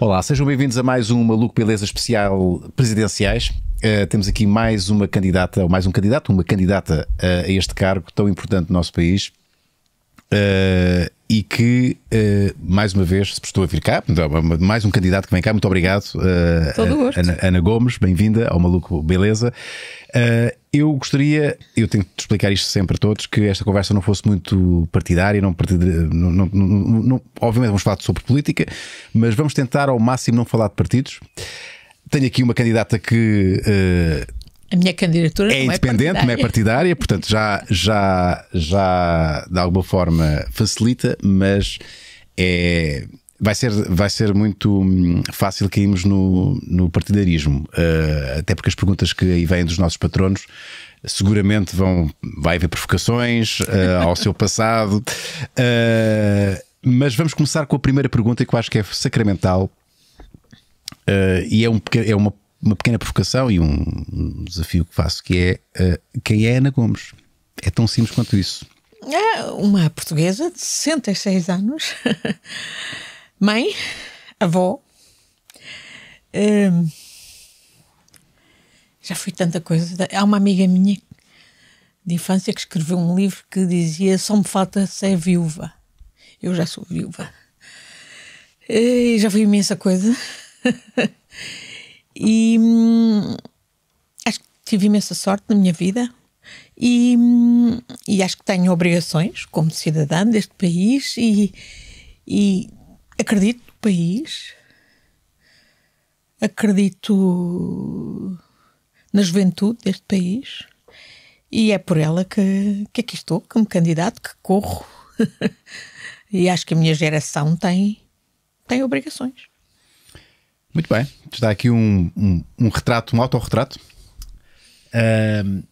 Olá, sejam bem-vindos a mais um Maluco Beleza Especial Presidenciais. Uh, temos aqui mais uma candidata, ou mais um candidato, uma candidata uh, a este cargo tão importante no nosso país. Uh, e que, mais uma vez, se prestou a vir cá. Então, mais um candidato que vem cá. Muito obrigado, Ana, Ana, Gomes. Bem-vinda ao Maluco Beleza. eu gostaria, eu tenho de explicar isto sempre a todos, que esta conversa não fosse muito partidária. Não, não, não, não obviamente, vamos falar sobre política, mas vamos tentar ao máximo não falar de partidos. Tenho aqui uma candidata que. A minha candidatura é independente, não é partidária, portanto já, já, já de alguma forma facilita, mas é, vai, ser, vai ser muito hum, fácil cairmos no, no partidarismo, uh, até porque as perguntas que aí vêm dos nossos patronos seguramente vão vai haver provocações uh, ao seu passado. Uh, mas vamos começar com a primeira pergunta que eu acho que é sacramental. E é, um, é uma, uma pequena provocação e um, desafio que faço que é uh, quem é Ana Gomes? É tão simples quanto isso. É uma portuguesa de 66 anos, mãe, avó. Uh, já fui tanta coisa. Há uma amiga minha de infância que escreveu um livro que dizia Só me falta ser viúva. Eu já sou viúva. E já fui imensa coisa. e hum, acho que tive imensa sorte na minha vida e, hum, e acho que tenho obrigações como cidadã deste país e, e acredito no país, acredito na juventude deste país e é por ela que, que aqui estou, como candidato, que corro. e acho que a minha geração tem, tem obrigações. Muito bem, está aqui um, um, um retrato, um autorretrato. Uh,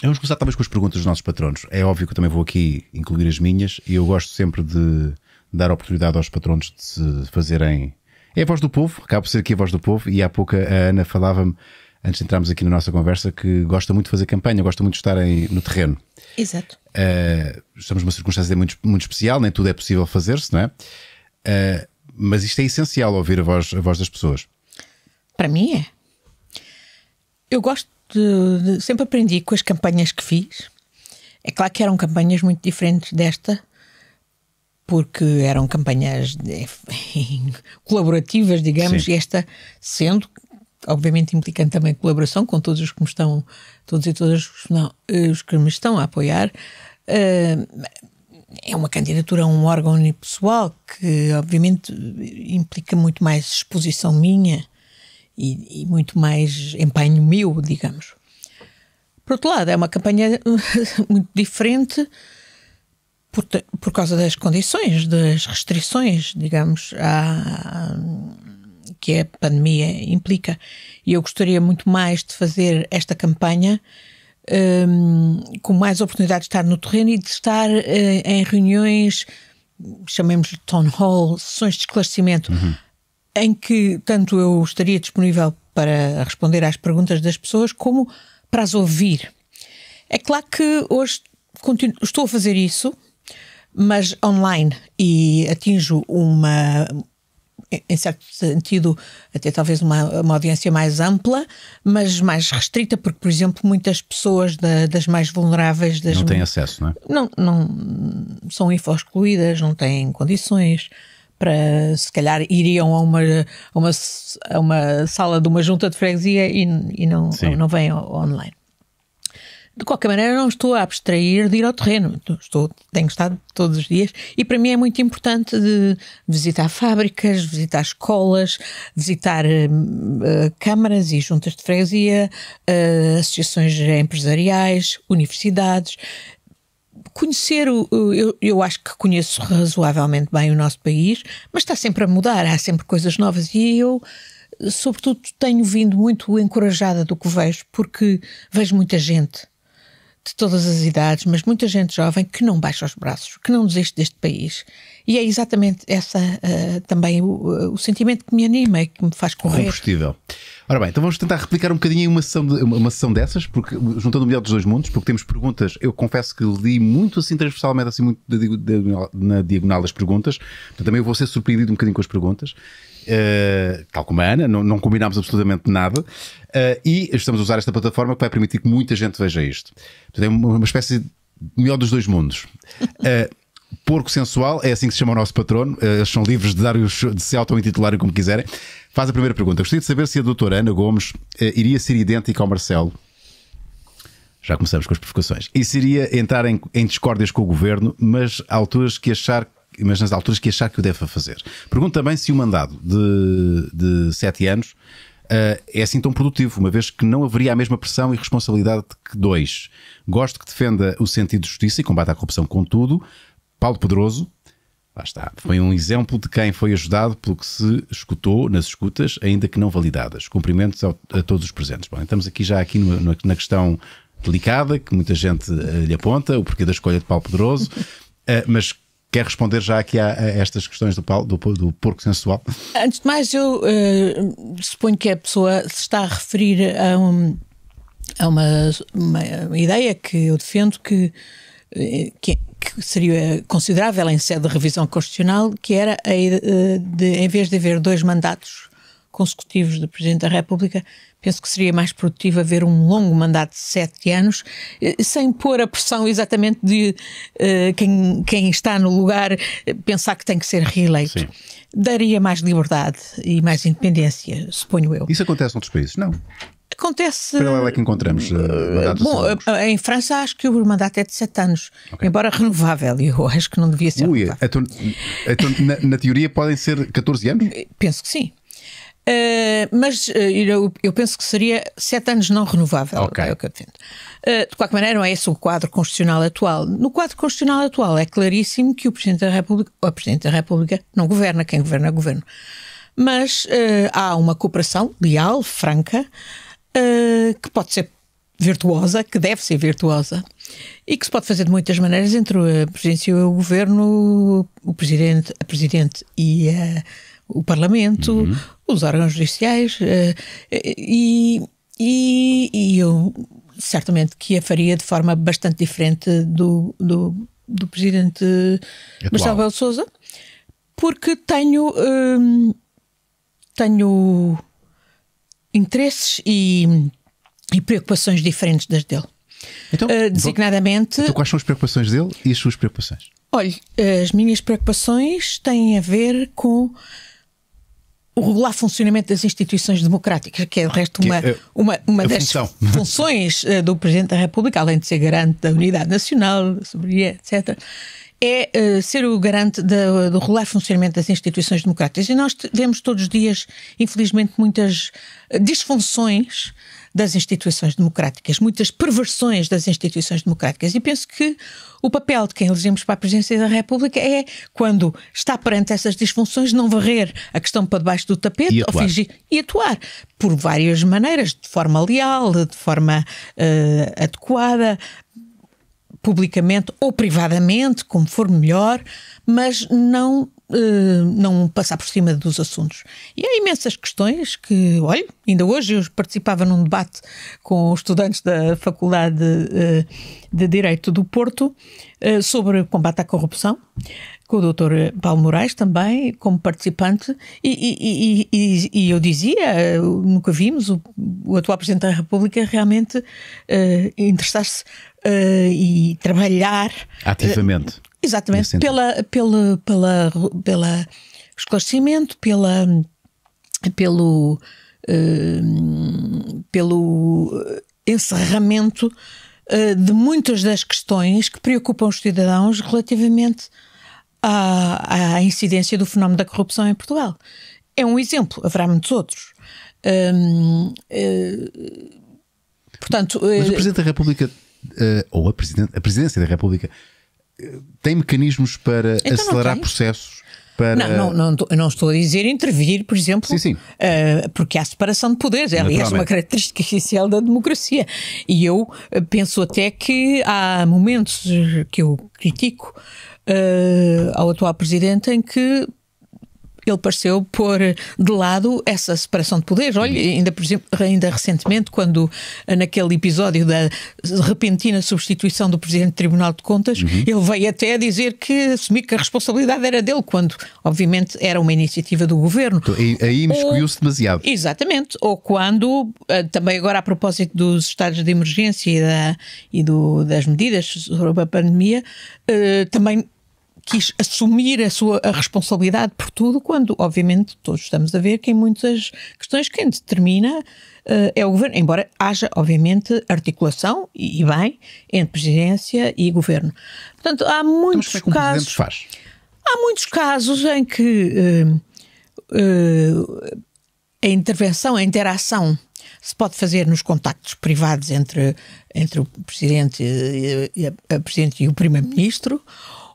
vamos começar talvez com as perguntas dos nossos patronos. É óbvio que eu também vou aqui incluir as minhas e eu gosto sempre de dar oportunidade aos patronos de se fazerem. É a voz do povo, acaba por ser aqui a voz do povo, e há pouco a Ana falava-me, antes de entrarmos aqui na nossa conversa, que gosta muito de fazer campanha, gosta muito de estar em, no terreno. Exato. Uh, estamos numa circunstância muito, muito especial, nem tudo é possível fazer-se, não é? Uh, mas isto é essencial ouvir a voz, a voz das pessoas. Para mim é. Eu gosto de, de, Sempre aprendi com as campanhas que fiz. É claro que eram campanhas muito diferentes desta, porque eram campanhas de, colaborativas, digamos, Sim. e esta sendo, obviamente, implicando também colaboração com todos os que me estão, todos e todas os, não, os que me estão a apoiar. Uh, é uma candidatura a um órgão unipessoal que, obviamente, implica muito mais exposição minha e, e, muito mais empenho meu, digamos. Por outro lado, é uma campanha muito diferente por, por causa das condições, das restrições, digamos, a, que a pandemia implica. E eu gostaria muito mais de fazer esta campanha um, com mais oportunidade de estar no terreno e de estar uh, em reuniões, chamemos de town hall, sessões de esclarecimento, uhum. em que tanto eu estaria disponível para responder às perguntas das pessoas, como para as ouvir. É claro que hoje continuo, estou a fazer isso, mas online e atinjo uma em certo sentido, até talvez uma, uma audiência mais ampla, mas mais restrita, porque, por exemplo, muitas pessoas da, das mais vulneráveis. Das não têm acesso, não é? Não, não são info-excluídas, não têm condições para, se calhar, iriam a uma, a uma, a uma sala de uma junta de freguesia e, e não, não, não vêm online. De qualquer maneira, não estou a abstrair de ir ao terreno. Estou, tenho estado todos os dias e para mim é muito importante de visitar fábricas, visitar escolas, visitar uh, câmaras e juntas de freguesia, uh, associações empresariais, universidades. Conhecer o. Eu, eu acho que conheço razoavelmente bem o nosso país, mas está sempre a mudar, há sempre coisas novas e eu sobretudo tenho vindo muito encorajada do que vejo, porque vejo muita gente de todas as idades, mas muita gente jovem que não baixa os braços, que não desiste deste país. E é exatamente essa uh, também o, o, sentimento que me anima e que me faz correr. Combustível. Ora bem, então vamos tentar replicar um bocadinho uma sessão, de, uma sessão dessas, porque, juntando o melhor dos dois mundos, porque temos perguntas. Eu confesso que li muito assim transversalmente, assim, muito na diagonal das perguntas. Portanto, também vou ser surpreendido um bocadinho com as perguntas. Uh, tal como a Ana, não, não combinámos absolutamente nada. Uh, e estamos a usar esta plataforma que vai permitir que muita gente veja isto. Portanto, é uma, uma espécie de melhor dos dois mundos. Uh, Porco Sensual, é assim que se chama o nosso patrono. Eles são livres de, dar os, de se auto-intitularem como quiserem. Faz a primeira pergunta. Gostaria de saber se a doutora Ana Gomes uh, iria ser idêntica ao Marcelo. Já começamos com as provocações. E seria entrar em, em discórdias com o governo, mas alturas que achar mas nas alturas que achar que o deva fazer. Pergunto também se o mandado de, de sete anos uh, é assim tão produtivo, uma vez que não haveria a mesma pressão e responsabilidade que dois. Gosto que defenda o sentido de justiça e combate à corrupção, contudo, Paulo Pedroso, lá está, foi um exemplo de quem foi ajudado pelo que se escutou nas escutas, ainda que não validadas. Cumprimentos ao, a todos os presentes. Bom, estamos aqui já aqui no, na questão delicada, que muita gente uh, lhe aponta, o porquê da escolha de Paulo Pedroso, uh, mas quer responder já aqui a, a estas questões do, do, do, porco sensual? Antes de mais, eu uh, suponho que a pessoa se está a referir a, um, a uma, uma, ideia que eu defendo que, que, que seria considerável em sede de revisão constitucional, que era a de, em vez de haver dois mandatos consecutivos do Presidente da República, penso que seria mais produtivo haver um longo mandato de sete anos, eh, sem pôr a pressão exatamente de uh, quem, quem está no lugar eh, pensar que tem que ser reeleito. Sim. Daria mais liberdade e mais independência, suponho eu. Isso acontece noutros países? Não. Acontece. Para é que encontramos uh, Bom, em França acho que o mandato é de sete anos, okay. embora renovável, e eu acho que não devia ser. Ui, então, então na, na, teoria podem ser 14 anos? Penso que sim. Uh, mas uh, eu, eu, penso que seria sete anos não renovável. Okay. É o que eu defendo. Uh, de qualquer maneira, não é esse o quadro constitucional atual. No quadro constitucional atual é claríssimo que o Presidente da República, ou a Presidente da República, não governa, quem governa é o governo. Mas há uma cooperação leal, franca, que pode ser virtuosa, que deve ser virtuosa, e que se pode fazer de muitas maneiras entre a Presidência e o Governo, o Presidente, a Presidente e a o Parlamento, uhum. os órgãos judiciais, uh, e, e, e, eu certamente que a faria de forma bastante diferente do, do, do Presidente Atual. Marcelo Belo Souza, porque tenho, um, tenho interesses e, e preocupações diferentes das dele. Então, uh, designadamente. Então, quais são as preocupações dele e as suas preocupações? Olhe, as minhas preocupações têm a ver com o regular funcionamento das instituições democráticas, que é de resto uma, é uma, uma das função. funções eh, do Presidente da República, além de ser garante da unidade nacional, da soberania, etc., é uh, ser o garante da, do regular funcionamento das instituições democráticas. E nós vemos todos os dias, infelizmente, muitas eh, disfunções das instituições democráticas, muitas perversões das instituições democráticas. E penso que o papel de quem elegemos para a presidência da República é, quando está perante essas disfunções, não varrer a questão para debaixo do tapete ou fingir e atuar por várias maneiras, de forma leal, de forma uh, adequada, publicamente ou privadamente, como for melhor, mas não uh, não passar por cima dos assuntos. E há imensas questões que, olha, ainda hoje eu participava num debate com estudantes da Faculdade de, uh, de Direito do Porto uh, sobre combate à corrupção com o Dr. Paulo Moraes também, como participante, e, e, e, e eu dizia, nunca vimos o, o, atual Presidente da República realmente uh, interessar-se uh, e trabalhar ativamente. Uh, Exatamente, pela, pela, pela, pela esclarecimento, pela, pelo, uh, pelo encerramento uh, de muitas das questões que preocupam os cidadãos relativamente à, à incidência do fenómeno da corrupção em Portugal. É um exemplo, haverá muitos outros. Uh, portanto, Mas o Presidente da República, ou a, Presidente, a Presidência da República, tem mecanismos para então acelerar processos? Para... Não, não, não, não, estou a dizer intervir, por exemplo, sim, sim. Uh, porque há separação de poderes, é aliás uma característica essencial da democracia. E eu eh, penso até que há momentos que eu critico uh, ao atual presidente em que ele pareceu pôr de lado essa separação de poderes. Olha, ainda, por exemplo, ainda recentemente, quando naquele episódio da repentina substituição do Presidente do Tribunal de Contas, uhum. ele veio até dizer que assumir que a responsabilidade era dele, quando, obviamente, era uma iniciativa do governo. Então, aí imiscuiu-se demasiado. Exatamente. Ou quando, eh, também agora a propósito dos estados de emergência e, da, e do, das medidas sobre a pandemia, eh, também quis assumir a sua a responsabilidade por tudo, quando, obviamente, todos estamos a ver que em muitas questões quem determina uh, é o governo, embora haja, obviamente, articulação, e, e bem, entre presidência e governo. Portanto, há muitos então, casos. faz? Há muitos casos em que uh, uh, a intervenção, a interação se pode fazer nos contactos privados entre, entre o Presidente e, a, a Presidente e o Primeiro-Ministro,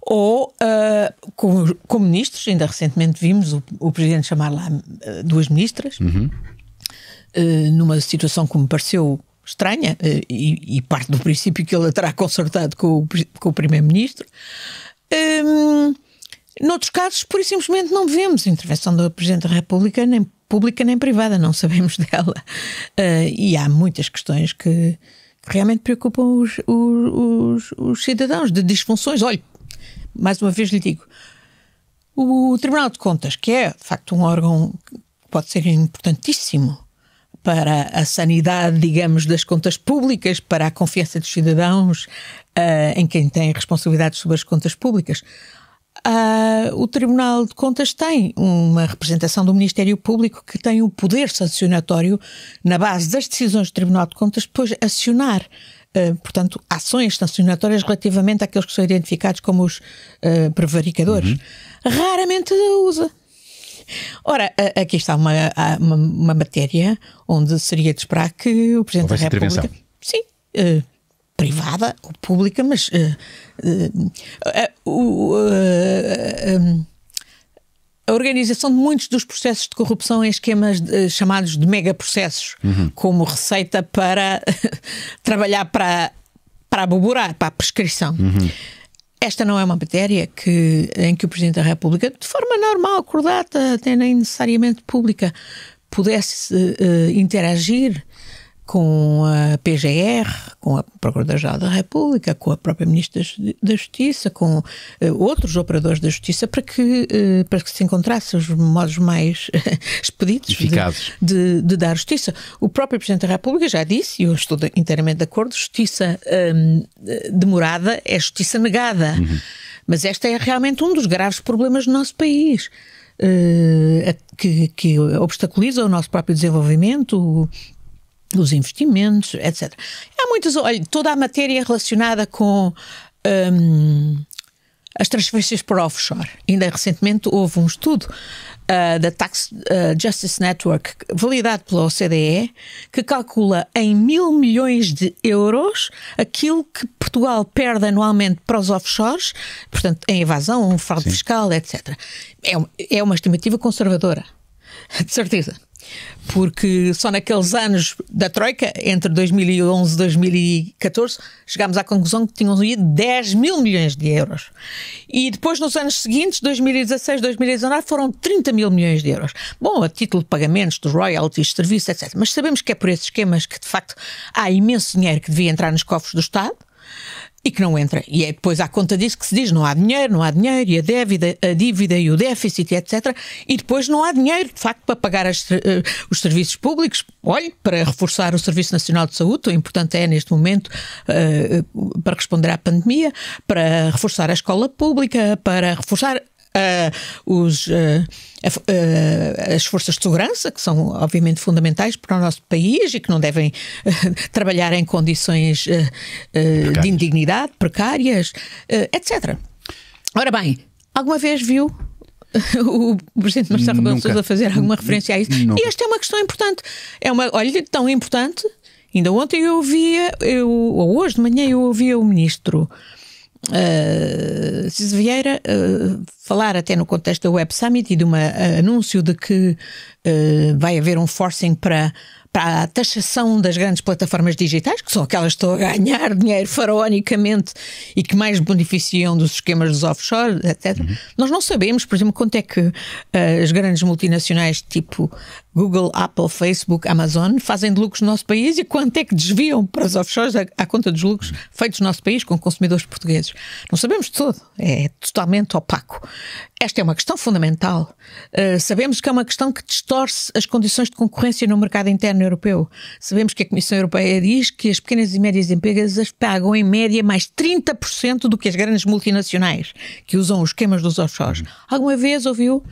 ou uh, com, com, ministros, ainda recentemente vimos o, o Presidente chamar lá uh, duas ministras, uhum. uh, numa situação que me pareceu estranha, e, e, parte do princípio que ele terá consertado com o, com o Primeiro-Ministro. Um, noutros casos, por simplesmente não vemos intervenção do Presidente da República, nem pública nem privada, não sabemos dela. e há muitas questões que, realmente preocupam os, os, os, os cidadãos, de disfunções. Olhe, mais uma vez lhe digo, o Tribunal de Contas, que é de facto um órgão que pode ser importantíssimo para a sanidade, digamos, das contas públicas, para a confiança dos cidadãos uh, em quem tem responsabilidades sobre as contas públicas. Uh, o Tribunal de Contas tem uma representação do Ministério Público que tem o poder sancionatório, na base das decisões do Tribunal de Contas, depois acionar portanto, ações sancionatórias relativamente àqueles que são identificados como os uh, prevaricadores. Uhum. Raramente usa. Ora, aqui está uma, uma, uma, matéria onde seria de esperar que o Presidente Houvesse da República. Sim. Uh, privada ou pública, mas a organização de muitos dos processos de corrupção em esquemas de, chamados de megaprocessos, uhum. como receita para trabalhar para, para aboborar, para a prescrição. Uhum. Esta não é uma matéria que, em que o Presidente da República, de forma normal, acordada, até nem necessariamente pública, pudesse uh, interagir com a PGR, com a Procuradora-Geral da República, com a própria Ministra da Justiça, com uh, outros operadores da Justiça, para que, uh, para que se encontrasse os modos mais expeditos de, de, de, dar justiça. O próprio Presidente da República já disse, e eu estou inteiramente de acordo, justiça um, demorada é justiça negada. Uhum. Mas este é realmente um dos graves problemas do nosso país. Uh, que, que obstaculiza o nosso próprio desenvolvimento, os investimentos, etc. Há muitas, olha, toda a matéria relacionada com um, as transferências para offshore. Ainda recentemente houve um estudo uh, da Tax uh, Justice Network, validado pela OCDE, que calcula em mil milhões de euros aquilo que Portugal perde anualmente para os offshores, portanto, em evasão, fraude Sim. fiscal, etc. É, é uma estimativa conservadora, de certeza porque só naqueles anos da Troika, entre 2011 e 2014, chegámos à conclusão que tinham ido 10 mil milhões de euros. E depois, nos anos seguintes, 2016, 2019, foram 30 mil milhões de euros. Bom, a título de pagamentos, de royalties, serviços, etc. Mas sabemos que é por esses esquemas que, de facto, há imenso dinheiro que devia entrar nos cofres do Estado e que não entra. E é depois à conta disso que se diz não há dinheiro, não há dinheiro, e a dívida, a dívida e o déficit, etc. E depois não há dinheiro, de facto, para pagar as, uh, os serviços públicos. Olhe, para reforçar o Serviço Nacional de Saúde, o importante é neste momento uh, para responder à pandemia, para reforçar a escola pública, para reforçar os, as forças de segurança, que são obviamente fundamentais para o nosso país e que não devem trabalhar em condições de indignidade, precárias, etc. Ora bem, alguma vez viu o Presidente Marcelo Rebelo Sousa fazer alguma referência a isso? Nunca. E esta é uma questão importante. É uma, olha, tão importante. Ainda ontem eu ouvia, eu, ou hoje de manhã eu ouvia o Ministro uh, Vieira uh, falar até no contexto da Web Summit e de um uh, anúncio de que uh, vai haver um forcing para, para a taxação das grandes plataformas digitais, que são aquelas que estão a ganhar dinheiro faraonicamente e que mais beneficiam dos esquemas dos offshore, etc. Uhum. Nós não sabemos, por exemplo, quanto é que uh, as grandes multinacionais tipo Google, Apple, Facebook, Amazon fazem de lucros no nosso país e quanto é que desviam para os offshores à, à conta dos lucros feitos no nosso país com consumidores portugueses. Não sabemos de todo, é totalmente opaco. Esta é uma questão fundamental. Uh, sabemos que é uma questão que distorce as condições de concorrência no mercado interno europeu. Sabemos que a Comissão Europeia diz que as pequenas e médias empresas pagam em média mais 30% do que as grandes multinacionais que usam os esquemas dos offshores. Alguma vez ouviu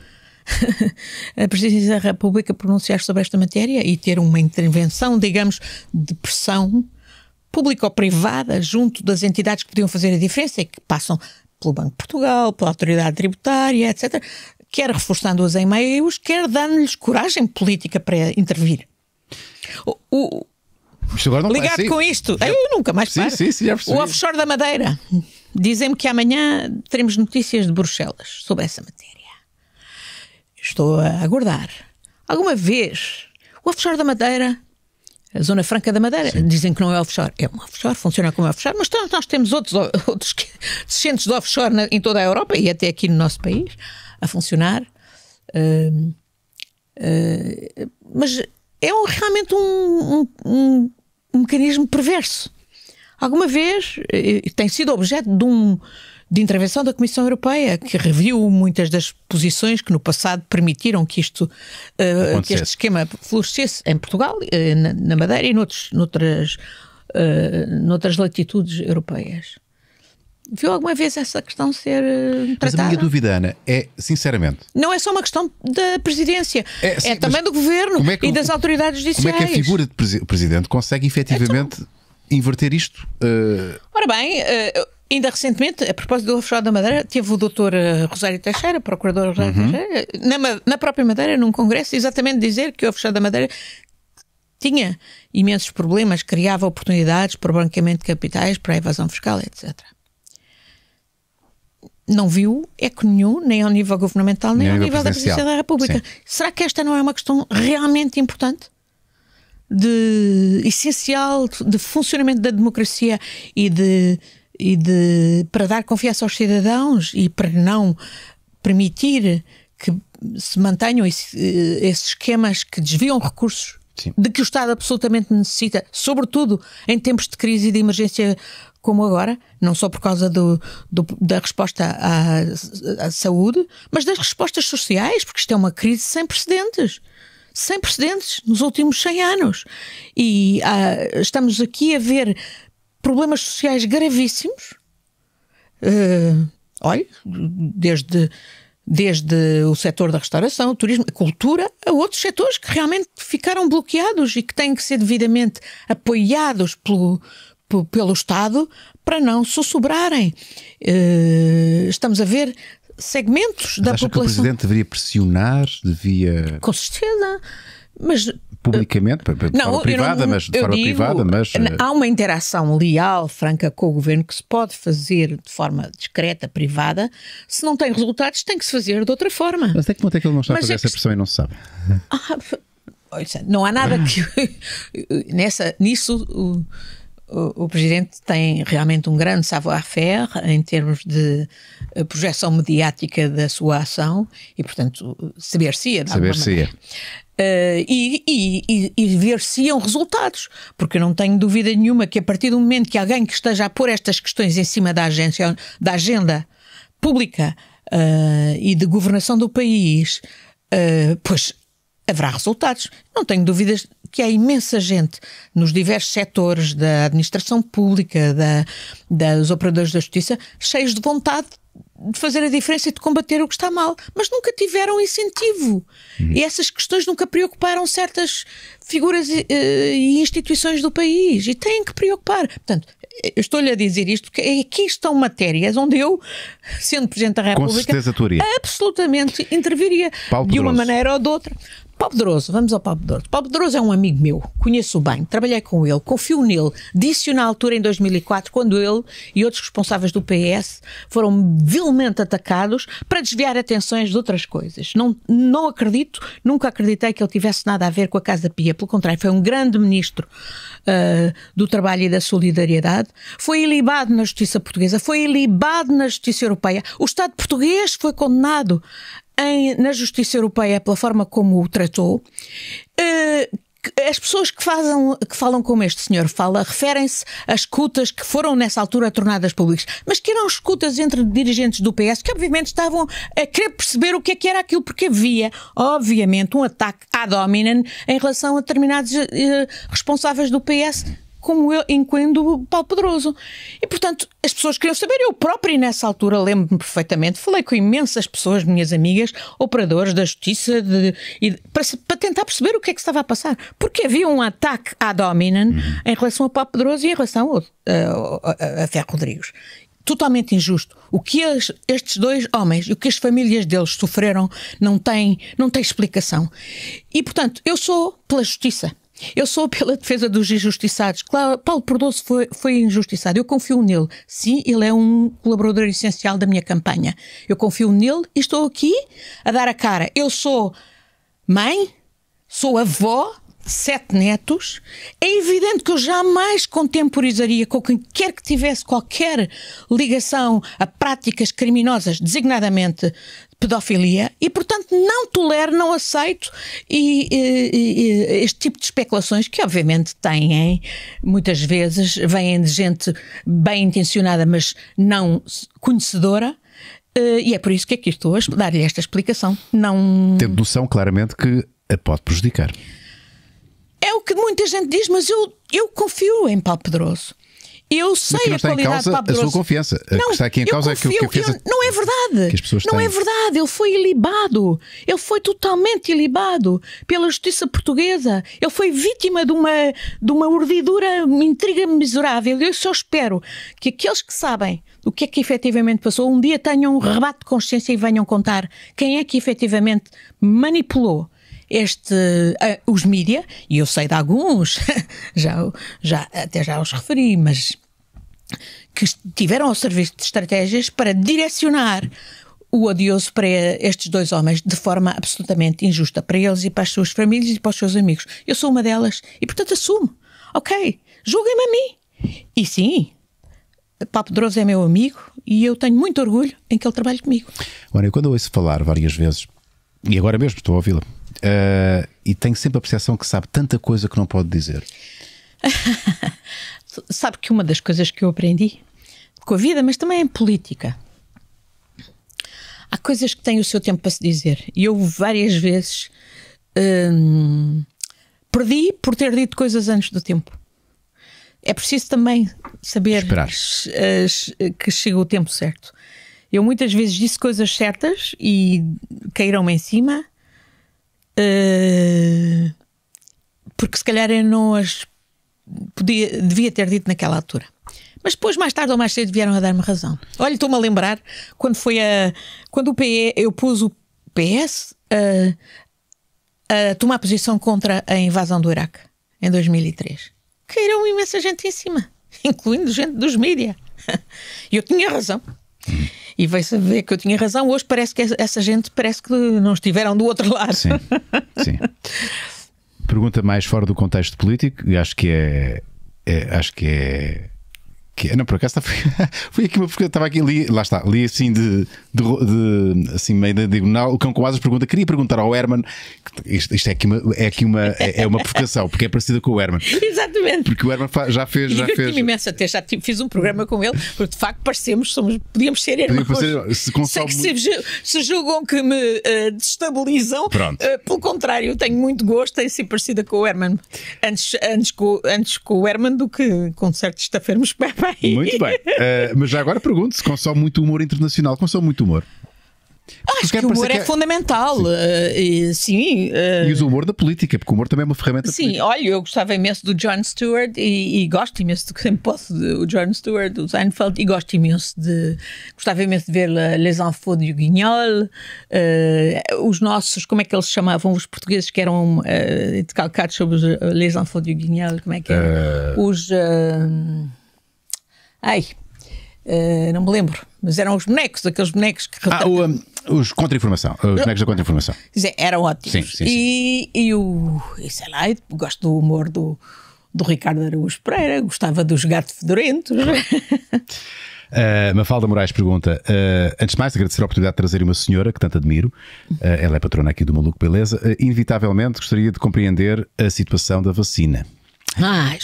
a Presidência da República pronunciar sobre esta matéria e ter uma intervenção, digamos, de pressão pública ou privada junto das entidades que podiam fazer a diferença e que passam pelo Banco de Portugal, pela Autoridade Tributária, etc., quer reforçando-as em meios, quer dando-lhes coragem política para intervir. O, o, ligado com isto, já... eu nunca mais sim, sim, sim, O offshore da Madeira. Dizem-me que amanhã teremos notícias de Bruxelas sobre essa matéria. Estou a aguardar. Alguma vez o offshore da Madeira a Zona Franca da Madeira. Sim. Dizem que não é offshore. É um offshore, funciona como offshore, mas nós temos outros, outros centros de offshore na, em toda a Europa e até aqui no nosso país a funcionar. Uh, uh, mas é um, realmente um, um, um, mecanismo perverso. Alguma vez eh, tem sido objeto de um de intervenção da Comissão Europeia, que reviu muitas das posições que no passado permitiram que isto, uh, que este esquema florescesse em Portugal, uh, na, na, Madeira e noutros, noutras, uh, noutras latitudes europeias. Viu alguma vez essa questão ser tratada? Mas a minha dúvida, Ana, é, sinceramente... Não é só uma questão da presidência, é, sim, é também do governo é que, e das autoridades judiciais. Como é que a figura de presidente consegue efetivamente então, inverter isto? Uh... Ora bem, uh, Ainda recentemente, a propósito do offshore da Madeira, teve o doutor eh, Rosário Teixeira, procurador Rosário uhum. Teixeira, na, na, própria Madeira, num congresso, exatamente dizer que o offshore da Madeira tinha imensos problemas, criava oportunidades para o branqueamento de capitais, para a evasão fiscal, etc. Não viu eco nenhum, nem ao nível governamental, nem, nem ao nível da Presidência da República. Sim. Será que esta não é uma questão realmente importante? De essencial de funcionamento da democracia e de e de, para dar confiança aos cidadãos e para não permitir que se mantenham esse, eh, esses esquemas que desviam recursos Sim. de que o Estado absolutamente necessita, sobretudo em tempos de crise e de emergência como agora, não só por causa do, do, da resposta à, à, saúde, mas das respostas sociais, porque isto é uma crise sem precedentes. Sem precedentes nos últimos 100 anos. E ah, estamos aqui a ver problemas sociais gravíssimos. Uh, olha, desde, desde o setor da restauração, turismo, cultura, a outros setores que realmente ficaram bloqueados e que têm que ser devidamente apoiados pelo, pelo Estado para não sussurrarem. Uh, estamos a ver segmentos mas da acha população. que o Presidente deveria pressionar, devia. Com certeza. Mas publicamente, de não, forma privada, não, mas de forma digo, privada, mas há uma interação leal, franca com o governo que se pode fazer de forma discreta, privada. Se não tem resultados, tem que se fazer de outra forma. Mas até que ponto é que ele não está mas a fazer é essa pressão e não se sabe? Ah, não há nada que nessa nisso o, presidente tem realmente um grande savoir-faire em termos de eh, projeção mediática da sua ação e, portanto, saber-se-ia. Saber-se-ia. Uh, e, e, e, ver se iam resultados, porque eu não tenho dúvida nenhuma que a partir do momento que alguém que esteja a pôr estas questões em cima da, agência, da agenda pública uh, e de governação do país, uh, pois haverá resultados. Não tenho dúvidas que há imensa gente nos diversos setores da administração pública, da, dos operadores da justiça, cheios de vontade de fazer a diferença e de combater o que está mal, mas nunca tiveram incentivo. Uhum. E essas questões nunca preocuparam certas figuras uh, e instituições do país e têm que preocupar. Portanto, estou-lhe a dizer isto porque aqui estão matérias onde eu, sendo Presidente da República, absolutamente interviria Paulo de uma maneira ou de outra. Paulo Pedroso, vamos ao Paulo Pedroso. Paulo Pedroso é um amigo meu, conheço-o bem, trabalhei com ele, confio nele. Disse-o na altura, em 2004, quando ele e outros responsáveis do PS foram vilmente atacados para desviar atenções de outras coisas. Não, não acredito, nunca acreditei que ele tivesse nada a ver com a Casa Pia. Pelo contrário, foi um grande ministro uh, do Trabalho e da Solidariedade. Foi ilibado na Justiça Portuguesa, foi ilibado na Justiça Europeia. O Estado português foi condenado em, na Justiça Europeia pela forma como o tratou. Uh, as pessoas que, fazem, que falam como este senhor fala referem-se a escutas que foram nessa altura tornadas públicas, mas que eram escutas entre dirigentes do PS que obviamente estavam a querer perceber o que é que era aquilo, porque havia, obviamente, um ataque ad hominem em relação a determinados uh, responsáveis do PS como eu, incluindo Paulo Pedroso. E, portanto, as pessoas queriam saber. Eu próprio, nessa altura, lembro-me perfeitamente, falei com imensas pessoas, minhas amigas, operadores da justiça, de, de, para, para, tentar perceber o que é que estava a passar. Porque havia um ataque à uhum. em relação a Paulo Pedroso e em relação a, a, a, a Ferro Rodrigues totalmente injusto. O que estes dois homens e o que as famílias deles sofreram não tem, não tem explicação. E, portanto, eu sou pela justiça. Eu sou pela defesa dos injustiçados. Claro, Paulo Perdoso foi, foi injustiçado. Eu confio nele. Sim, ele é um colaborador essencial da minha campanha. Eu confio nele e estou aqui a dar a cara. Eu sou mãe, sou avó, sete netos. É evidente que eu jamais contemporizaria com quem quer que tivesse qualquer ligação a práticas criminosas, designadamente pedofilia e, portanto, não tolero, não aceito e, e, e, este tipo de especulações que, obviamente, têm, muitas vezes, vêm de gente bem intencionada, mas não conhecedora. Eh, e é por isso que aqui estou a dar-lhe esta explicação. Não... Tendo noção, claramente, que a pode prejudicar. É o que muita gente diz, mas eu, eu confio em Paulo Pedroso. Eu sei a qualidade de Pablo A sua confiança. Não, o que está aqui em causa confio, é que, que fez eu, Não é verdade. Não têm. é verdade. Ele foi ilibado. Ele foi totalmente ilibado pela justiça portuguesa. Ele foi vítima de uma, de uma urdidura, uma intriga miserável. Eu só espero que aqueles que sabem o que é que efetivamente passou um dia tenham um rebate de consciência e venham contar quem é que efetivamente manipulou este, uh, os mídia, e eu sei de alguns, já, já, até já os referi, mas que estiveram ao serviço de estratégias para direcionar o odioso para estes dois homens de forma absolutamente injusta para eles e para as suas famílias e para os seus amigos. Eu sou uma delas e, portanto, assumo. Ok, julguem-me a mim. E sim, Paulo Pedroso é meu amigo e eu tenho muito orgulho em que ele trabalhe comigo. Olha, quando eu ouço falar várias vezes, e agora mesmo estou a ouvi-la, uh, e tenho sempre a percepção que sabe tanta coisa que não pode dizer. sabe que uma das coisas que eu aprendi com a vida, mas também em política, há coisas que têm o seu tempo para se dizer. E eu várias vezes hum, perdi por ter dito coisas antes do tempo. É preciso também saber que chega o tempo certo. Eu muitas vezes disse coisas certas e caíram-me em cima uh, porque se calhar eu não as podia, devia ter dito naquela altura. Mas depois, mais tarde ou mais cedo, vieram a dar-me razão. Olha, estou-me a lembrar quando foi a. Quando o PE, eu pus o PS a, a tomar posição contra a invasão do Iraque em 2003. Caíram imensa gente em cima, incluindo gente dos mídias. E eu tinha razão. E veio saber que eu tinha razão. Hoje parece que essa gente parece que não estiveram do outro lado. Sim, sim. Pergunta mais fora do contexto político, e acho que é, é acho que é que, não, por acaso foi, foi aqui uma porque estava aqui li, lá está, li assim de, de, de assim meio da diagonal, o cão com asas pergunta, queria perguntar ao Herman, isto, isto, é aqui uma é aqui uma é, é uma provocação, porque é parecida com o Herman. Exatamente. Porque o Herman já fez já fez imenso até já fiz um programa com ele, porque de facto parecemos, somos, podíamos ser irmãos. Ser, se, consome Sei que se, se, julgam que me uh, destabilizam, uh, pelo contrário, tenho muito gosto em ser parecida com o Herman. Antes, antes, com, antes com o Herman do que com certos estafermos bem. Muito bem. Uh, mas já agora pergunto se consome muito humor internacional. Consome muito humor? Acho que o humor é, é, fundamental. Sim, uh, e, sim uh... e o humor da política, porque o humor também é uma ferramenta. Sim, política. olha, eu gostava imenso do John Stewart e, e gosto imenso do sempre posso do John Stewart, do Seinfeld, e gosto imenso de. Gostava imenso de ver Les Enfants du Guignol, uh, os nossos, como é que eles chamavam, os portugueses que eram uh, calcados sobre os Les Enfants du Guignol, como é que é? Os. Ai. Uh, não me lembro, mas eram os bonecos, aqueles bonecos que. Ah, o, um, os contra-informação, os bonecos da contra-informação. Eram ótimos. Sim, sim, sim. E, e o. E sei lá, gosto do humor do, do Ricardo Araújo Pereira, gostava dos gatos fedorentos. Uh, Mafalda Moraes pergunta: uh, antes de mais, agradecer a oportunidade de trazer uma senhora que tanto admiro. Uh, ela é patrona aqui do Maluco Beleza. inevitavelmente gostaria de compreender a situação da vacina. Ah,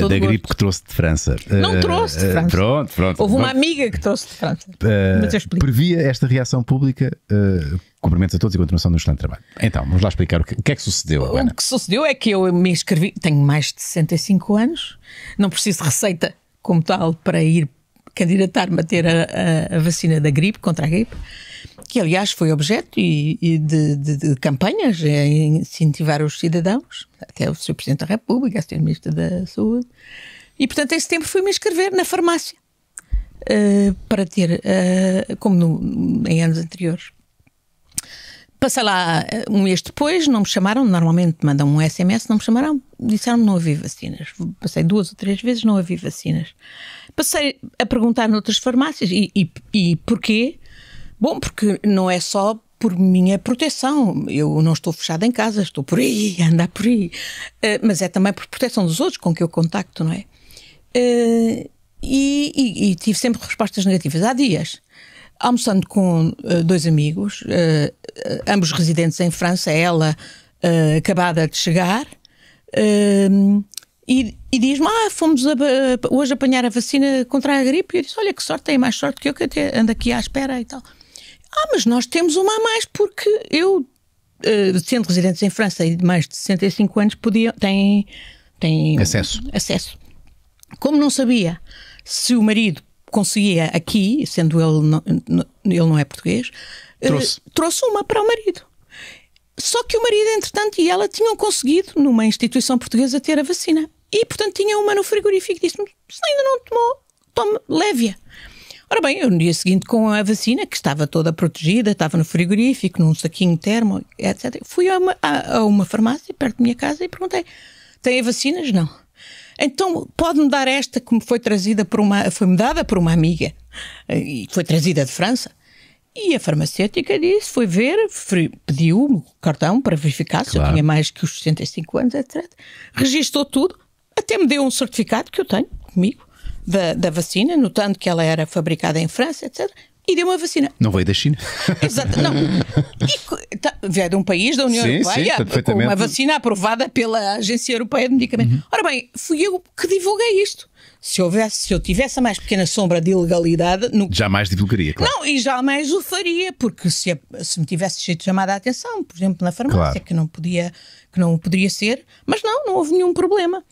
uh, da gripe que trouxe de França. Não uh, trouxe de França. pronto, pronto. Houve uma amiga que trouxe de França. Mas eu explico. Previa esta reação pública. cumprimentos a todos e continuação do excelente trabalho. Então, vamos lá explicar o que, o que é que sucedeu. O que sucedeu é que eu me inscrevi, tenho mais de 65 anos, não preciso de receita como tal para ir candidatar-me a ter a, a, a, vacina da gripe, contra a gripe, que aliás foi objeto de, de, de, campanhas a incentivar os cidadãos, até o Sr. Presidente da República, a Sr. Ministro da Saúde. E portanto, esse tempo fui-me inscrever na farmácia uh, para ter, uh, como no, em anos anteriores. Passei lá eh, um mês depois, não me chamaram, normalmente mandam um SMS, não me chamaram, disseram-me não havia vacinas. Passei duas ou três vezes, não havia vacinas. Passei a perguntar noutras farmácias e, e, e porquê? Bom, porque não é só por minha proteção. Eu não estou fechada em casa, estou por aí, andar por aí. Uh, mas é também por proteção dos outros com que eu contacto, não é? Uh, e, e, e, tive sempre respostas negativas. Há dias, almoçando com uh, dois amigos, ambos residentes em França, ela acabada de chegar, e, e diz-me: Ah, fomos a, hoje apanhar a vacina contra a gripe. E eu disse: Olha, que sorte, tem mais sorte que eu, que até ando aqui à espera e tal. Ah, mas nós temos uma a mais, porque eu, uh, sendo residentes em França e de mais de 65 anos, podia, têm, têm acesso. acesso. Como não sabia se o marido conseguia aqui, sendo ele não, ele não é português, eh, trouxe. Trouxe uma para o marido. Só que o marido, entretanto, e ela tinham conseguido, numa instituição portuguesa, ter a vacina. E, portanto, tinha uma no frigorífico e disse-me: se ainda não tomou, tome, leve-a. Ora bem, eu no dia seguinte com a vacina, que estava toda protegida, estava no frigorífico, num saquinho termo, etc. Fui a uma, a, a uma farmácia perto da minha casa e perguntei: tem vacinas? Não. Então pode-me dar esta que me foi trazida por uma, foi-me dada por uma amiga e foi trazida de França. E a farmacêutica disse, foi ver, pediu o cartão para verificar se claro. eu tinha mais que os 65 anos, etc. Registou tudo, até me deu um certificado que eu tenho comigo da, da vacina, notando que ela era fabricada em França, etc e deu uma vacina. Não veio da China. Exato, não. E, tá, veio de um país da União sim, Europeia sim, com uma vacina aprovada pela Agência Europeia de Medicamentos. Uhum. Ora bem, fui eu que divulguei isto. Se, houvesse, se eu tivesse a mais pequena sombra de ilegalidade. No... Jamais divulgaria, claro. Não, e jamais o faria, porque se, se me tivesse sido chamada a atenção, por exemplo, na farmácia, claro. que, não podia, que não poderia ser, mas não, não houve nenhum problema.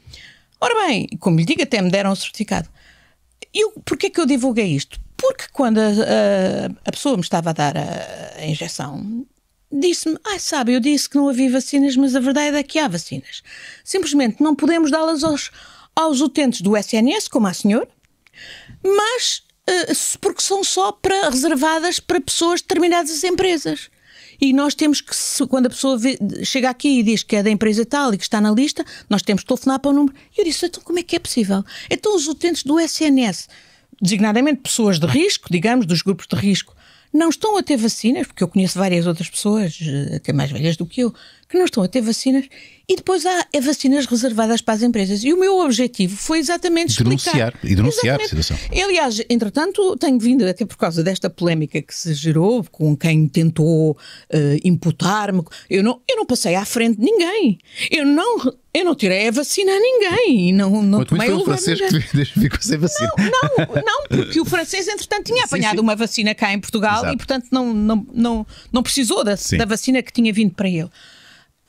Ora bem, como lhe digo, até me deram o certificado. Eu, porquê que eu divulguei isto? Porque quando a, a, a pessoa me estava a dar a, a injeção, disse-me: Ah, sabe, eu disse que não havia vacinas, mas a verdade é que há vacinas. Simplesmente não podemos dá-las aos, aos utentes do SNS, como a senhora, mas uh, porque são só para, reservadas para pessoas de determinadas empresas. E nós temos que, quando a pessoa vê, chega aqui e diz que é da empresa tal e que está na lista, nós temos que telefonar para o número. E eu disse: então como é que é possível? Então os utentes do SNS, designadamente pessoas de risco, digamos, dos grupos de risco, não estão a ter vacinas, porque eu conheço várias outras pessoas, eh, até mais velhas do que eu, que não estão a ter vacinas, e depois há é vacinas reservadas para as empresas. E o meu objetivo foi exatamente denunciar, explicar. E denunciar a situação. Aliás, entretanto, tenho vindo, até por causa desta polémica que se gerou, com quem tentou uh, imputar-me, eu não, eu não passei à frente de ninguém. Eu não, eu não tirei a vacina a ninguém. E não, não Muito tomei foi o francês que ficou sem vacina. Não, não, não, porque o francês, entretanto, tinha apanhado sim, sim. uma vacina cá em Portugal Exato. e, portanto, não, não, não, não precisou da, da vacina que tinha vindo para ele.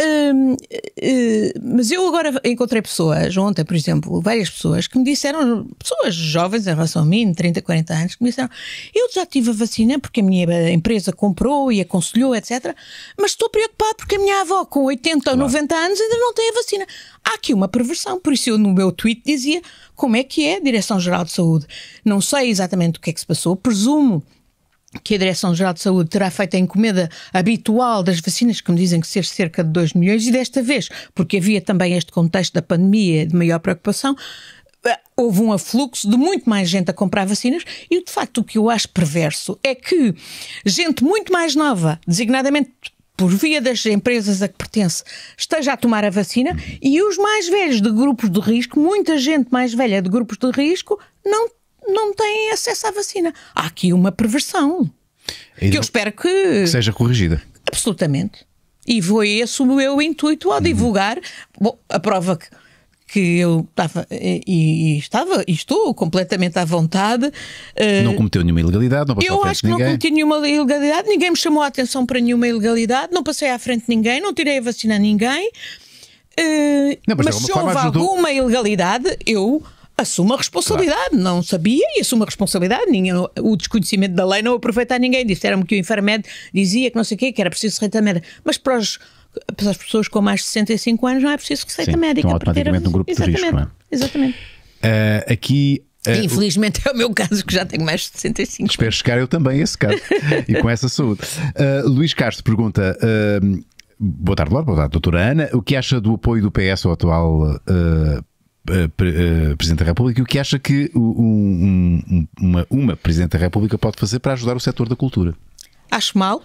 Hum, eh, mas eu agora encontrei pessoas, ontem, por exemplo, várias pessoas que me disseram, pessoas jovens em relação a mim, 30, 40 anos, que me disseram: Eu já tive a vacina porque a minha empresa comprou e aconselhou, etc. Mas estou preocupado porque a minha avó, com 80 claro. ou 90 anos, ainda não tem a vacina. Há aqui uma perversão, por isso eu no meu tweet dizia como é que é Direção-Geral de Saúde. Não sei exatamente o que é que se passou, presumo que a Direção-Geral de Saúde terá feito a encomenda habitual das vacinas, que me dizem que ser cerca de 2 milhões, e desta vez, porque havia também este contexto da pandemia de maior preocupação, eh, houve um afluxo de muito mais gente a comprar vacinas e de facto o que eu acho perverso é que gente muito mais nova, designadamente por via das empresas a que pertence, esteja a tomar a vacina e os mais velhos de grupos de risco, muita gente mais velha de grupos de risco, não não têm acesso à vacina. Há aqui uma perversão e que eu espero que seja corrigida. Absolutamente. E foi esse o meu intuito ao uhum. divulgar. Bom, a prova que, que eu estava e, e, estava e estou completamente à vontade. Não cometeu nenhuma ilegalidade, não Eu acho que ninguém. não cometi nenhuma ilegalidade, ninguém me chamou a atenção para nenhuma ilegalidade, não passei à frente de ninguém, não tirei a vacina a ninguém. Uh, não, mas, mas se houve ajudou... alguma ilegalidade, eu assume a responsabilidade. Claro. Não sabia e assume a responsabilidade. Ninguém, o desconhecimento da lei não aproveita a ninguém. Disseram-me que o Infarmed dizia que não sei o quê, que era preciso receita médica. Mas para, os, para as pessoas com mais de 65 anos não é preciso receita Sim, médica. Estão automaticamente no grupo Exatamente. de risco. Não é? Exatamente. Uh, aqui Uh, Infelizmente é o meu caso, que já tenho mais de 65. Espero chegar eu também a esse caso e com essa saúde. Uh, Luís Castro pergunta: uh, Boa tarde, Laura, boa tarde, doutora Ana. O que acha do apoio do PS ao atual uh, Presidente da República e o que acha que um, um, uma, uma Presidente da República pode fazer para ajudar o setor da cultura? Acho mal,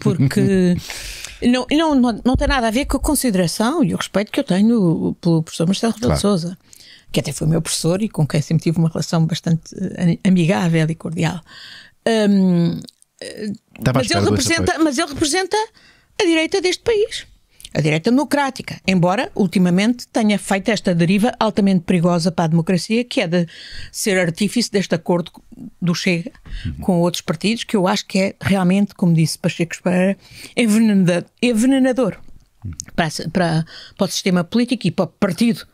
porque não, não, não, não tem nada a ver com a consideração e o respeito que eu tenho pelo professor Marcelo Rebelo claro. de Souza, que até foi meu professor e com quem sempre tive uma relação bastante amigável e cordial. Um, mas, ele representa, mas ele representa a direita deste país a direita democrática, embora ultimamente tenha feito esta deriva altamente perigosa para a democracia, que é de ser artífice deste acordo do Chega uhum. com outros partidos, que eu acho que é realmente, como disse Pacheco Pereira, envenenador, uhum. para, para, para o sistema político e para o partido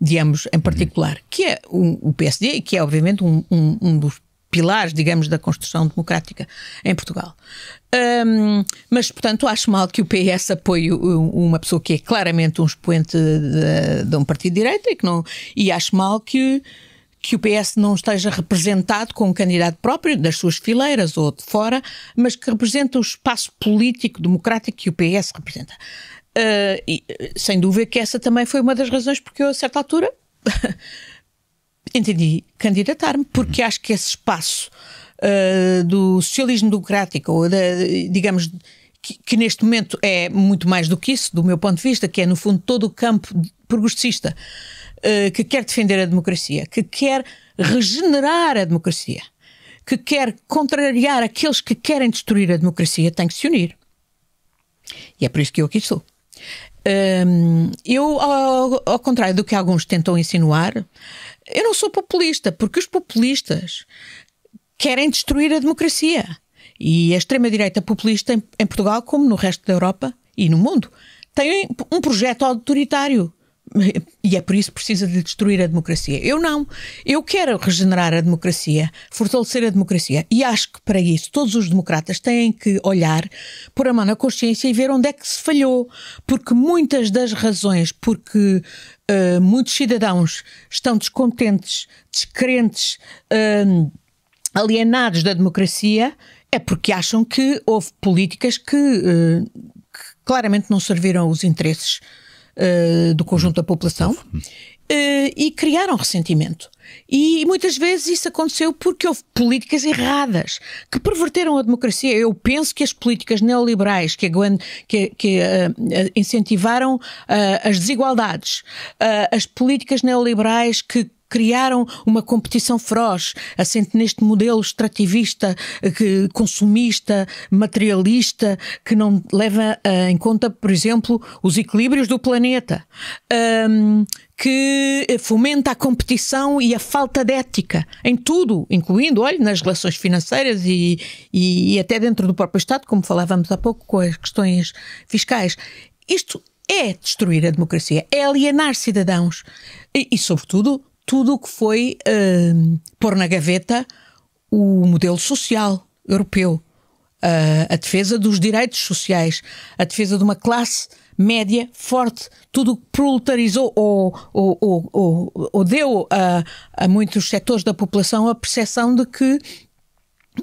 de ambos em particular, uhum. que é o, o PSD e que é obviamente um, um, um dos pilares, digamos, da construção democrática em Portugal. Um, mas, portanto, acho mal que o PS apoie uma pessoa que é claramente um expoente de, de um partido de direita e, que não, e acho mal que, que o PS não esteja representado com um candidato próprio das suas fileiras ou de fora, mas que representa o espaço político democrático que o PS representa. Uh, e, sem dúvida que essa também foi uma das razões porque eu, a certa altura, entendi candidatar-me, porque acho que esse espaço uh, do socialismo democrático, ou digamos, que, que, neste momento é muito mais do que isso, do meu ponto de vista, que é no fundo todo o campo progressista uh, que quer defender a democracia, que quer regenerar a democracia, que quer contrariar aqueles que querem destruir a democracia, tem que se unir. E é por isso que eu aqui estou. Um, eu, ao, ao, contrário do que alguns tentam insinuar, eu não sou populista, porque os populistas querem destruir a democracia. E a extrema-direita populista em, em Portugal, como no resto da Europa e no mundo, tem um projeto autoritário e é por isso que precisa de destruir a democracia. Eu não. Eu quero regenerar a democracia, fortalecer a democracia. E acho que para isso todos os democratas têm que olhar, pôr a mão na consciência e ver onde é que se falhou. Porque muitas das razões porque uh, muitos cidadãos estão descontentes, descrentes, uh, alienados da democracia é porque acham que houve políticas que, uh, que claramente não serviram os interesses uh, do conjunto da população uh, e criaram ressentimento. E muitas vezes isso aconteceu porque houve políticas erradas que perverteram a democracia. Eu penso que as políticas neoliberais que, que, que incentivaram as desigualdades, as políticas neoliberais que criaram uma competição feroz, assente neste modelo extrativista, que, consumista, materialista, que não leva uh, em conta, por exemplo, os equilíbrios do planeta. Um, que fomenta a competição e a falta de ética em tudo, incluindo, olha, nas relações financeiras e, e, e até dentro do próprio Estado, como falávamos há pouco com as questões fiscais. isto é destruir a democracia, é alienar cidadãos e, e sobretudo, tudo o que foi uh, pôr na gaveta o modelo social europeu, uh, a defesa dos direitos sociais, a defesa de uma classe média forte, tudo que proletarizou ou, ou, ou, ou deu a, a muitos setores da população a percepção de que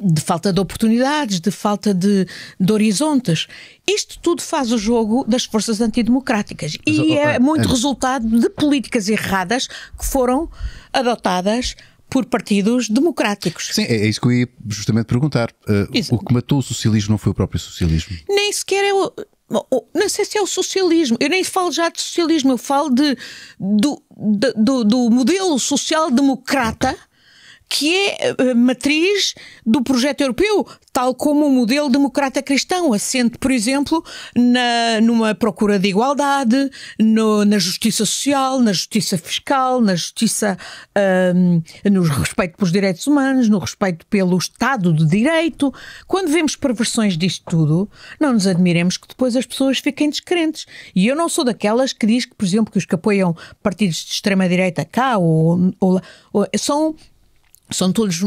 de falta de oportunidades, de falta de, de, horizontes. Isto tudo faz o jogo das forças antidemocráticas Mas, e é muito resultado de políticas erradas que foram adotadas por partidos democráticos. Sim, é, é isso que eu ia justamente perguntar. Uh, o que matou o socialismo não foi o próprio socialismo? Nem sequer é o. Não sei se é o socialismo, eu nem falo já de socialismo, eu falo de, do, do, do modelo social-democrata que é a matriz do projeto europeu, tal como o modelo democrata cristão, assente, por exemplo, na, numa procura de igualdade, no, na justiça social, na justiça fiscal, na justiça um, no respeito pelos direitos humanos, no respeito pelo Estado de Direito. Quando vemos perversões disto tudo, não nos admiremos que depois as pessoas fiquem descrentes. E eu não sou daquelas que diz que, por exemplo, que os que apoiam partidos de extrema-direita cá ou, ou, ou são são todos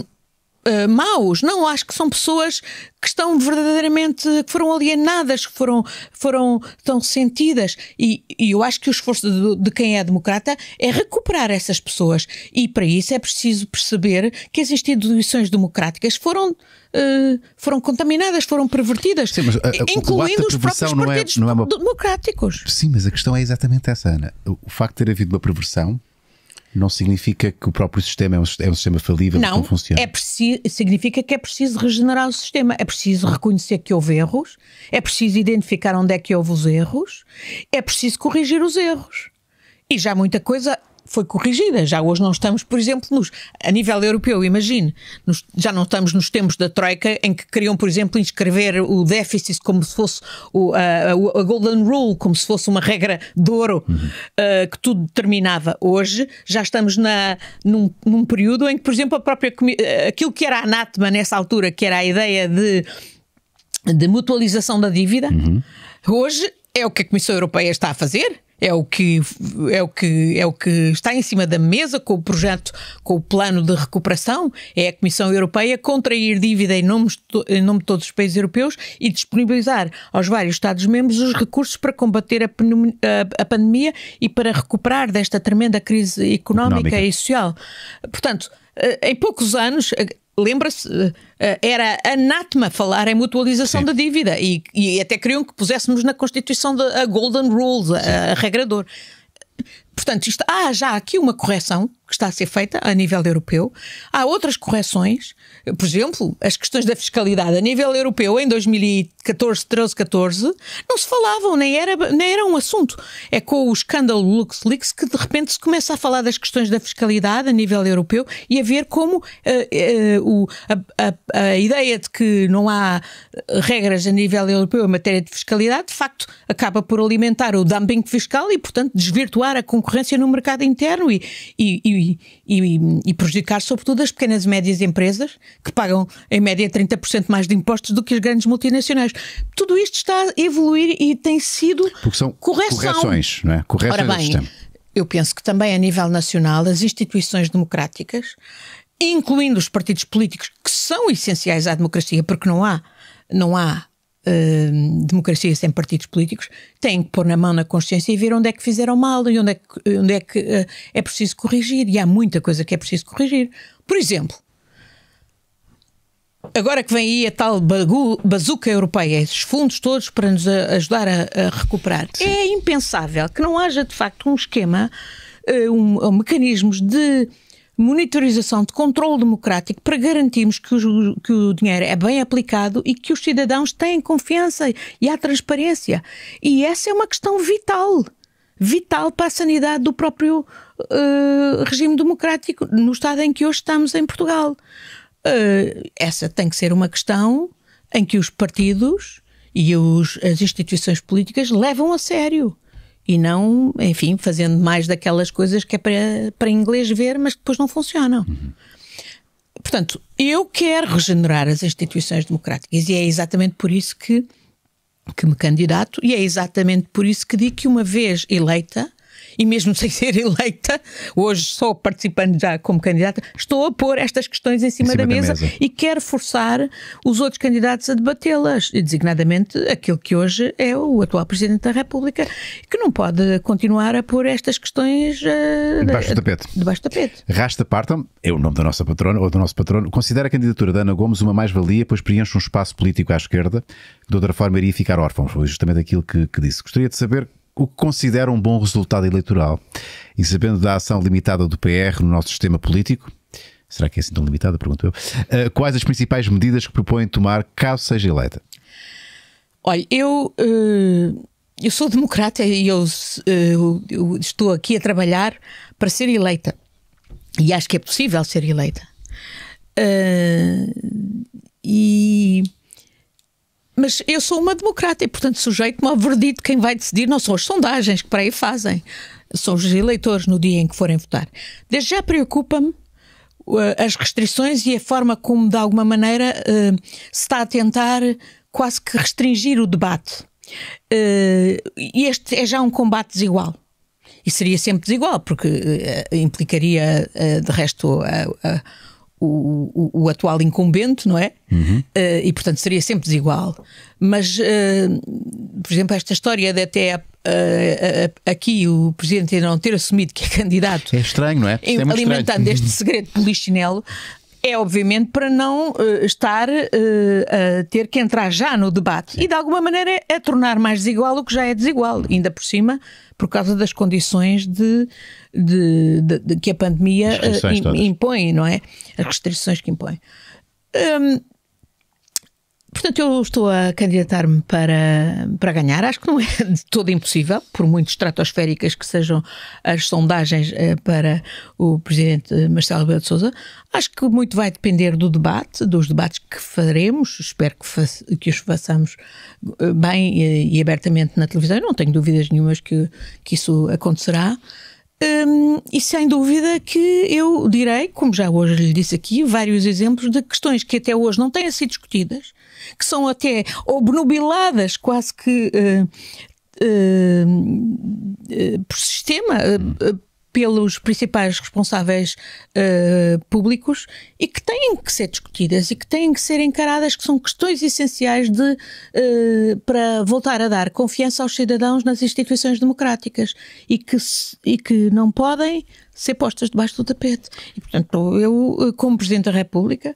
uh, maus. Não, acho que são pessoas que estão verdadeiramente, que foram alienadas, que foram, foram tão sentidas. E, e eu acho que o esforço de, de, quem é democrata é recuperar essas pessoas. E para isso é preciso perceber que as instituições democráticas foram. Uh, foram contaminadas, foram pervertidas, Sim, mas, uh, incluindo os próprios não é- partidos é, não é uma... democráticos. Sim, mas a questão é exatamente essa, Ana. O facto de ter havido uma perversão não significa que o próprio sistema é um, é um sistema falível não, não funciona. É preciso, significa que é preciso regenerar o sistema. É preciso reconhecer que houve erros, é preciso identificar onde é que houve os erros, é preciso corrigir os erros. E já muita coisa foi corrigida. Já hoje não estamos, por exemplo, nos, a nível europeu, imagine, nos, já não estamos nos tempos da Troika em que queriam, por exemplo, inscrever o déficit como se fosse o, a, a, Golden Rule, como se fosse uma regra de ouro uhum. uh, que tudo determinava. Hoje já estamos na, num, num período em que, por exemplo, a própria aquilo que era anátema nessa altura, que era a ideia de, de mutualização da dívida, uhum. hoje é o que a Comissão Europeia está a fazer é o que é o que é o que está em cima da mesa com o projeto, com o plano de recuperação, é a Comissão Europeia contrair dívida em nome, em nome de todos os países europeus e disponibilizar aos vários Estados-membros os recursos para combater a, a, a, pandemia e para recuperar desta tremenda crise económica, económica. e social. Portanto, eh, em poucos anos lembra-se, eh, era anátema falar em mutualização Sim. da dívida e, e, até queriam que puséssemos na Constituição a Golden Rules, a, a regrador. Portanto, isto, há já aqui uma correção que está a ser feita a nível europeu. Há outras correções, por exemplo, as questões da fiscalidade a nível europeu em 2014, 13, 14, não se falavam, nem era, nem era um assunto. É com o escândalo LuxLeaks que de repente se começa a falar das questões da fiscalidade a nível europeu e a ver como uh, uh, a, a, a, ideia de que não há regras a nível europeu em matéria de fiscalidade, de facto, acaba por alimentar o dumping fiscal e, portanto, desvirtuar a concorrência concorrência no mercado interno e, e, e, e, prejudicar, sobretudo, as pequenas e médias empresas que pagam, em média, 30% mais de impostos do que as grandes multinacionais. Tudo isto está a evoluir e tem sido Porque são correção. correções, não é? Correções Ora bem, eu penso que também a nível nacional as instituições democráticas, incluindo os partidos políticos que são essenciais à democracia, porque não há, não há uh, democracia sem partidos políticos, têm que pôr na mão na consciência e ver onde é que fizeram mal e onde é que, onde é, que uh, é preciso corrigir. E há muita coisa que é preciso corrigir. Por exemplo, agora que vem aí a tal bazuca europeia, esses fundos todos para nos ajudar a, a recuperar, Sim. é impensável que não haja de facto um esquema, uh, um, um mecanismos de monitorização de controle democrático para garantirmos que o, que o dinheiro é bem aplicado e que os cidadãos têm confiança e há transparência. E essa é uma questão vital. Vital para a sanidade do próprio uh, regime democrático no estado em que hoje estamos em Portugal. Uh, essa tem que ser uma questão em que os partidos e os, as instituições políticas levam a sério e não, enfim, fazendo mais daquelas coisas que é para, para inglês ver, mas que depois não funcionam. Uhum. Portanto, eu quero regenerar as instituições democráticas e é exatamente por isso que que me candidato, e é exatamente por isso que digo que, uma vez eleita, e mesmo sem ser eleita, hoje só participando já como candidata, estou a pôr estas questões em cima, em cima da, mesa da, mesa e quero forçar os outros candidatos a debatê-las, designadamente aquele que hoje é o atual Presidente da República, que não pode continuar a pôr estas questões uh, debaixo do tapete. Debaixo do tapete. Rasta Partam, é o nome da nossa patrona, ou do nosso patrono, considera a candidatura da Ana Gomes uma mais-valia, pois preenche um espaço político à esquerda, de outra forma iria ficar órfão. Foi justamente aquilo que, que disse. Gostaria de saber o que considera um bom resultado eleitoral. E sabendo da ação limitada do PR no nosso sistema político, será que é assim tão limitada? Pergunto eu. Uh, quais as principais medidas que propõe tomar caso seja eleita? Olha, eu, uh, eu sou democrata e eu, uh, eu, estou aqui a trabalhar para ser eleita. E acho que é possível ser eleita. e mas eu sou uma democrata e, portanto, sujeito-me ao verdito. Quem vai decidir não são as sondagens que para aí fazem, são os eleitores no dia em que forem votar. Desde já preocupa-me uh, as restrições e a forma como, de alguma maneira, uh, se está a tentar quase que restringir o debate. Uh, e este é já um combate desigual. E seria sempre desigual, porque implicaria, de resto, a o, o, o, atual incumbente, não é? Uhum. Uh, e portanto seria sempre desigual. Mas, uh, por exemplo, esta história de até uh, aqui o presidente não ter assumido que é candidato. É estranho, não é? é alimentando estranho. este segredo de polichinelo. É obviamente para não estar a ter que entrar já no debate Sim. e de alguma maneira é tornar mais desigual o que já é desigual, ainda por cima por causa das condições de, de, de, de que a pandemia uh, impõe, não é? As restrições que impõe. Um, Portanto, eu estou a candidatar-me para, para ganhar. Acho que não é de todo impossível, por muito estratosféricas que sejam as sondagens eh, para o presidente Marcelo Rebelo de Sousa. Acho que muito vai depender do debate, dos debates que faremos. Espero que, fa que os façamos eh, bem e, e, abertamente na televisão. Eu não tenho dúvidas nenhumas que, que isso acontecerá. Um, e sem dúvida que eu direi, como já hoje lhe disse aqui, vários exemplos de questões que até hoje não têm sido discutidas, que são até obnubiladas quase que uh, uh, por sistema, uh, pelos principais responsáveis uh, públicos e que têm que ser discutidas e que têm que ser encaradas, que são questões essenciais de, uh, para voltar a dar confiança aos cidadãos nas instituições democráticas e que, e que não podem ser postas debaixo do tapete. E, portanto, eu, eh, como Presidente da República,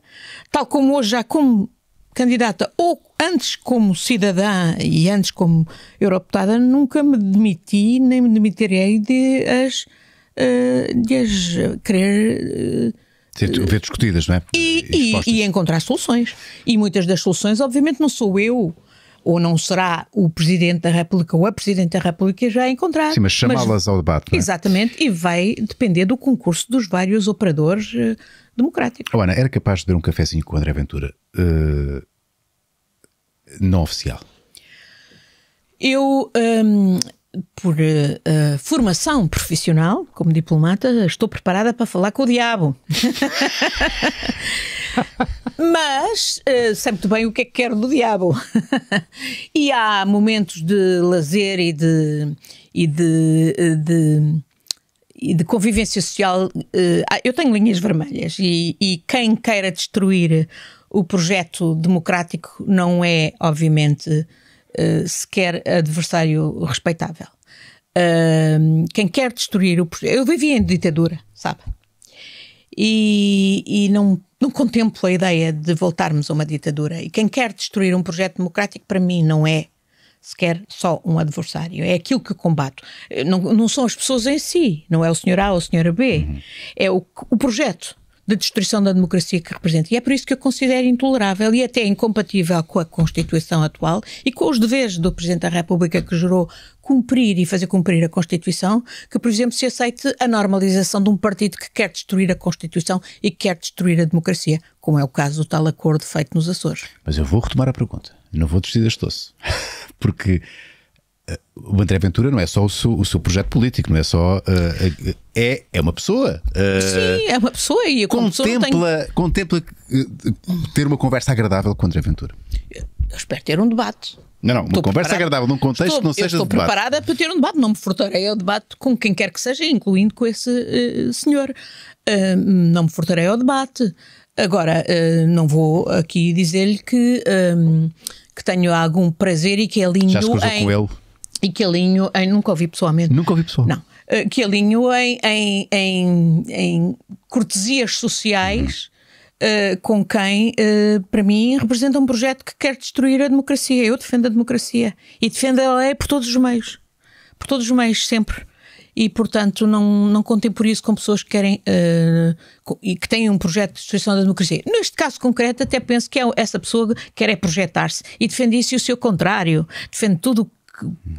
tal como hoje já como candidata ou antes como cidadã e antes como europetada, nunca me demiti nem me demitirei de as uh, de as querer. Uh, ver discutidas, não é? E, e, e, encontrar soluções. E muitas das soluções, obviamente, não sou eu ou não será o Presidente da República ou a Presidente da República já encontrar. Sim, mas chamá-las ao debate. É? Exatamente, e vai depender do concurso dos vários operadores uh, democráticos. Oh, Ana, era capaz de dar um cafezinho com o André Ventura uh, não oficial? Eu. Um, por uh, formação profissional, como diplomata, estou preparada para falar com o diabo. Mas uh, sei muito bem o que é que quero do diabo. e há momentos de lazer e de, e de, de, e de convivência social. Uh, eu tenho linhas vermelhas e, e quem queira destruir o projeto democrático não é, obviamente uh, sequer adversário respeitável. Uh, quem quer destruir o Eu vivi em ditadura, sabe? E, e não, não contemplo a ideia de voltarmos a uma ditadura. E quem quer destruir um projeto democrático, para mim, não é sequer só um adversário. É aquilo que combato. Não, não são as pessoas em si, não é o senhor A ou a senhora B. Uhum. É o, o projeto de destruição da democracia que representa. E é por isso que eu considero intolerável e até incompatível com a Constituição atual e com os deveres do Presidente da República que jurou cumprir e fazer cumprir a Constituição, que, por exemplo, se aceite a normalização de um partido que quer destruir a Constituição e que quer destruir a democracia, como é o caso do tal acordo feito nos Açores. Mas eu vou retomar a pergunta. não vou desistir deste osso. Porque o André Ventura não é só o seu, o seu projeto político, não é só. Uh, é, é uma pessoa. Uh, Sim, é uma pessoa e contempla, tenho... contempla ter uma conversa agradável com o André Ventura. Eu espero ter um debate. Não, não, uma Estou conversa preparada. agradável num contexto Estou- que não seja estou de debate. preparada para ter um debate, não me furtarei ao debate com quem quer que seja, incluindo com esse senhor. Não me furtarei ao debate. Agora, não vou aqui dizer-lhe que, ah, que tenho algum prazer e que alinho Já se cruzou em. com ele? E que alinho em. Nunca ouvi pessoalmente. Nunca ouvi pessoal. Não. Eh, Que alinho em, em, em, em cortesias sociais eh, com quem, eh, para mim, representa um projeto que quer destruir a democracia. Eu defendo a democracia e defendo a lei por todos os meios. Por todos os meios, sempre. E, portanto, não, não contem por isso com pessoas que querem co- e que têm um projeto de destruição da democracia. Neste caso concreto, até penso que é- essa pessoa quer é projetar-se e defende isso e o seu contrário. Defende tudo o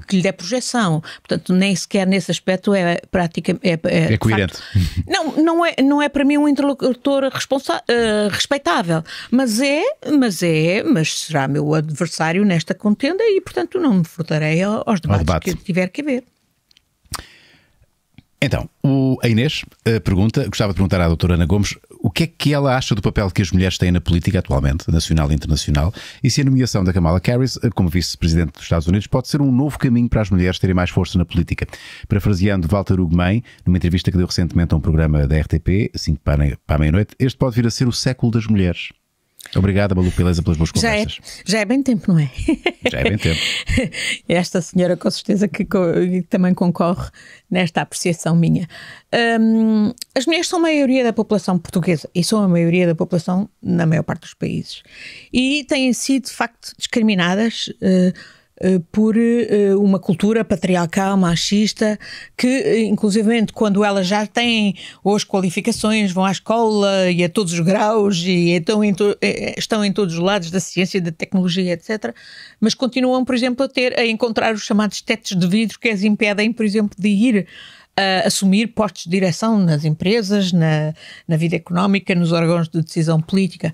que, lhe der projeção. Portanto, nem sequer nesse aspecto é prática. É, É de coerente. facto- não, não é, não é para mim um interlocutor eh, respeitável, mas é, mas é, mas será meu adversário nesta contenda e, portanto, não me furtarei ao- aos debates debate. que tiver que haver. Então, o, a Inês eh, pergunta, gostava de perguntar à doutora Ana Gomes o que é que ela acha do papel que as mulheres têm na política atualmente, nacional e internacional, e se a nomeação da Kamala Harris eh, como vice-presidente dos Estados Unidos pode ser um novo caminho para as mulheres terem mais força na política. Parafraseando Walter Ugumem, numa entrevista que deu recentemente a um programa da RTP, 5 para, para a meia-noite, este pode vir a ser o século das mulheres. Obrigado, Malu Peleza, pelas boas Já é, conversas. já é bem tempo, não é? Já é bem tempo. Esta senhora, com certeza, que co- também concorre nesta apreciação minha. Hum, as mulheres são a maioria da população portuguesa e são a maioria da população na maior parte dos países. E têm sido, de facto, discriminadas. eh, por eh, uma cultura patriarcal, machista, que, eh, inclusivamente, quando elas já têm as qualificações, vão à escola e a todos os graus e estão em, to- eh, estão em todos os lados da ciência, da tecnologia, etc., mas continuam, por exemplo, a ter a encontrar os chamados tetos de vidro que as impedem, por exemplo, de ir a assumir postos de direção nas empresas, na, na vida económica, nos órgãos de decisão política.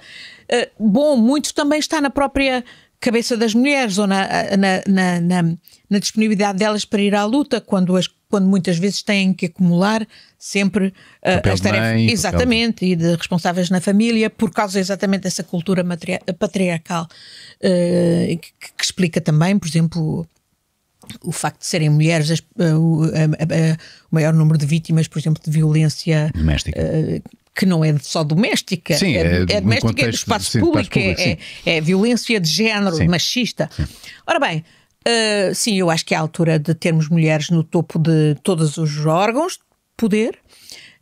Eh, bom, muito também está na própria cabeça das mulheres ou na, na, na, na- disponibilidade delas para ir à luta, quando, as, quando muitas vezes têm que acumular sempre eh, Papel as tarefas. mãe, exatamente, e de responsáveis na família, por causa exatamente dessa cultura patriarcal, eh, que, que explica também, por exemplo, o facto de serem mulheres as- eh, o, a- a- a- o maior número de vítimas, por exemplo, de violência Doméstica. Que não é só doméstica, Sim, é é, no doméstica, é do contexto, espaço sim, público, é- público, é, é violência de género, Sim. machista. Ora bem, eh, sim, eu acho que é a altura de termos mulheres no topo de todos os órgãos de poder.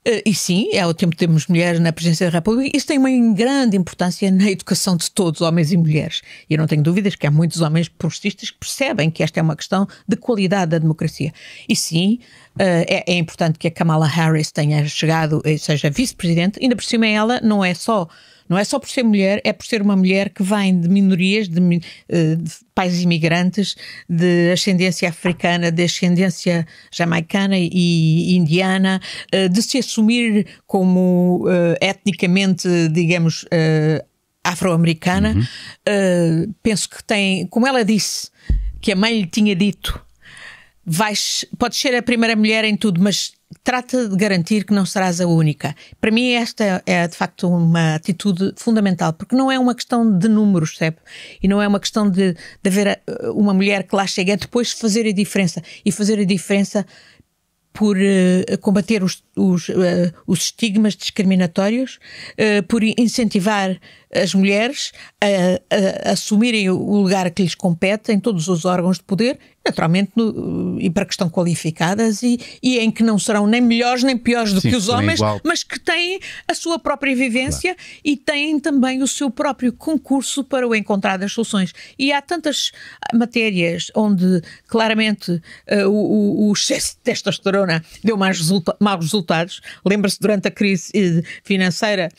Eh, e sim, é o tempo de termos mulheres na presidência da República. Isso tem uma grande importância na educação de todos, homens e mulheres. E eu não tenho dúvidas que há muitos homens progressistas que percebem que esta é uma questão de qualidade da democracia. E sim, eh, é, é importante que a Kamala Harris tenha chegado, e seja vice-presidente. Ainda por cima, ela não é só. Não é só por ser mulher, é por ser uma mulher que vem de minorias, de, eh, de pais imigrantes, de ascendência africana, de ascendência jamaicana e indiana, eh, de se assumir como eh, etnicamente, digamos, eh, afro-americana. Eh, penso que tem, como ela disse, que a mãe lhe tinha dito vais, podes ser a primeira mulher em tudo, mas trata de garantir que não serás a única. Para mim, esta é de facto uma atitude fundamental, porque não é uma questão de números, percebe? E não é uma questão de, de haver uh, uma mulher que lá chega, é depois fazer a diferença. E fazer a diferença por eh, combater os, os, eh, os estigmas discriminatórios, eh, por incentivar as mulheres a, a- a assumirem o lugar que lhes compete em todos os órgãos de poder, naturalmente, no- e para que estão qualificadas e, e em que não serão nem melhores nem piores do Sim, que os homens, mas que têm a sua própria vivência e têm também o seu próprio concurso para o encontrar das soluções. E há tantas matérias onde claramente o, o- o excesso de testosterona deu mais resulta maus resultados. Lembra-se durante a crise eh, financeira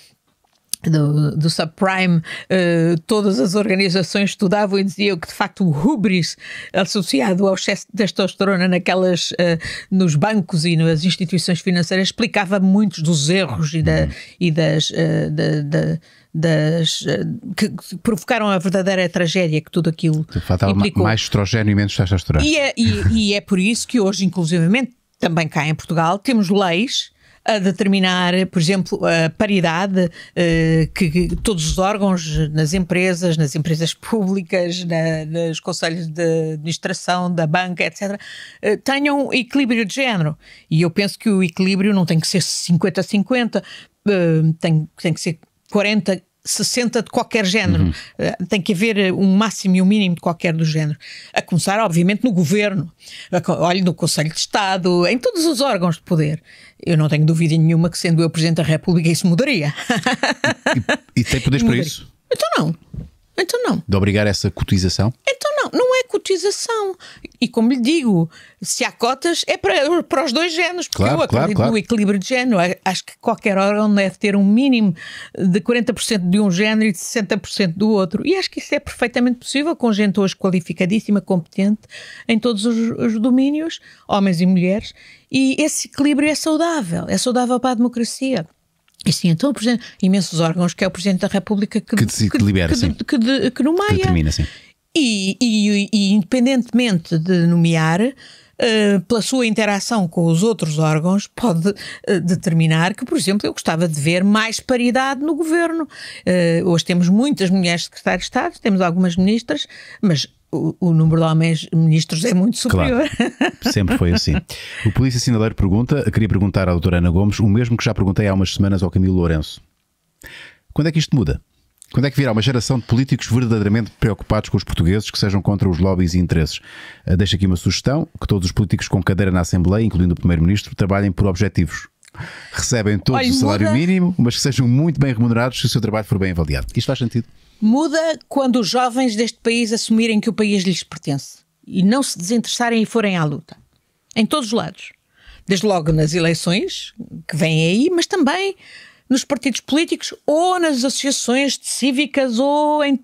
do, do subprime, eh, todas as organizações estudavam e diziam que de facto o hubris associado ao excesso de testosterona naquelas, eh, nos bancos e nas instituições financeiras explicava muitos dos erros e, da, e das, eh, da- da- das que provocaram a verdadeira tragédia que tudo aquilo Faltava implicou. mais estrogênio e menos testosterona. E é, e- e é por isso que hoje, inclusivamente, também cá em Portugal, temos leis a determinar, por exemplo, a paridade que, que, todos os órgãos nas empresas, nas empresas públicas, na, nos conselhos de administração, da banca, etc., tenham equilíbrio de género. E eu penso que o equilíbrio não tem que ser 50-50, tem, tem que ser 40 60 de qualquer género. Uhum. Uh, tem que haver um máximo e um mínimo de qualquer do género. A começar, obviamente, no governo, olhe, no Conselho de Estado, em todos os órgãos de poder. Eu não tenho dúvida nenhuma que, sendo eu Presidente da República, isso mudaria. E, e tem poderes para isso? Então não. Então não. De obrigar essa cotização? Então não, não é cotização. E como lhe digo, se há cotas é para, para os dois géneros, porque claro, eu acredito claro, claro. no equilíbrio de género. Acho que qualquer órgão deve ter um mínimo de 40% de um género e de 60% do outro. E acho que isso é perfeitamente possível com gente hoje qualificadíssima, competente em todos os, os domínios, homens e mulheres. E esse equilíbrio é saudável, é saudável para a democracia. E sim, então, imensos órgãos que é o Presidente da República que, que, que, que que, que, nomeia. Que determina, sim. E, e, e independentemente de nomear, Uh, pela sua interação com os outros órgãos, pode uh, determinar que, por exemplo, eu gostava de ver mais paridade no governo. Uh, hoje temos muitas mulheres secretárias de Estado, temos algumas ministras, mas o, o, número de homens ministros é muito superior. Claro. Sempre foi assim. O Polícia Sinaleiro pergunta, queria perguntar à doutora Ana Gomes, o mesmo que já perguntei há umas semanas ao Camilo Lourenço. Quando é que isto muda? Quando é que virá uma geração de políticos verdadeiramente preocupados com os portugueses que sejam contra os lobbies e interesses? Uh, deixo aqui uma sugestão: que todos os políticos com cadeira na Assembleia, incluindo o Primeiro-Ministro, trabalhem por objetivos. Recebem todos Olha, o salário muda. mínimo, mas que sejam muito bem remunerados se o seu trabalho for bem avaliado. Isto faz sentido? Muda quando os jovens deste país assumirem que o país lhes pertence e não se desinteressarem e forem à luta. Em todos os lados. Desde logo nas eleições, que vêm aí, mas também nos partidos políticos ou nas associações cívicas ou em.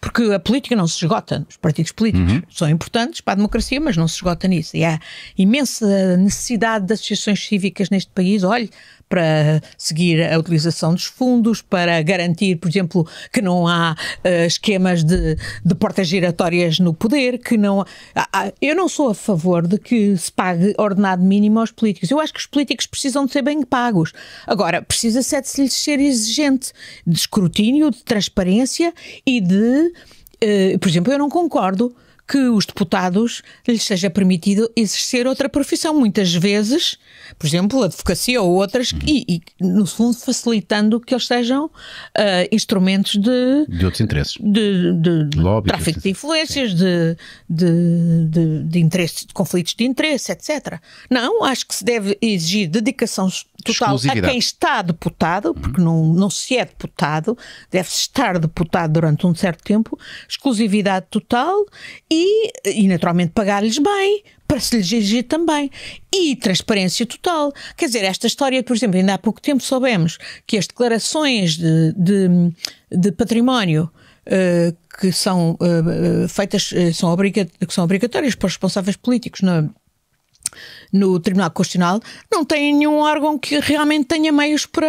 Porque a política não se esgota, os partidos políticos uhum. são importantes para a democracia, mas não se esgota nisso. E há imensa necessidade de associações cívicas neste país. Olhe, para seguir a utilização dos fundos, para garantir, por exemplo, que não há uh, esquemas de, de portas giratórias no poder, que não. Há, eu não sou a favor de que se pague ordenado mínimo aos políticos. Eu acho que os políticos precisam de ser bem pagos. Agora, precisa-se de lhes ser exigente de escrutínio, de transparência e de. Uh, por exemplo, eu não concordo que os deputados lhes seja permitido exercer outra profissão, muitas vezes, por exemplo, advocacia ou outras, uhum. e, e, no fundo facilitando que eles sejam uh, instrumentos de, de outros interesses, de, de, de Lobby, tráfico de influências, de, de, de, de, interesses, de conflitos de interesse, etc. Não, acho que se deve exigir dedicação total a quem está deputado, porque não, não se é deputado, deve-se estar deputado durante um certo tempo, exclusividade total e, e naturalmente pagar-lhes bem, para se lhes exigir também. E transparência total. Quer dizer, esta história, por exemplo, ainda há pouco tempo soubemos que as declarações de, de, de património uh, que são uh, feitas, uh, são, que são obrigatórias para os responsáveis políticos na, no Tribunal Constitucional, não tem nenhum órgão que realmente tenha meios para,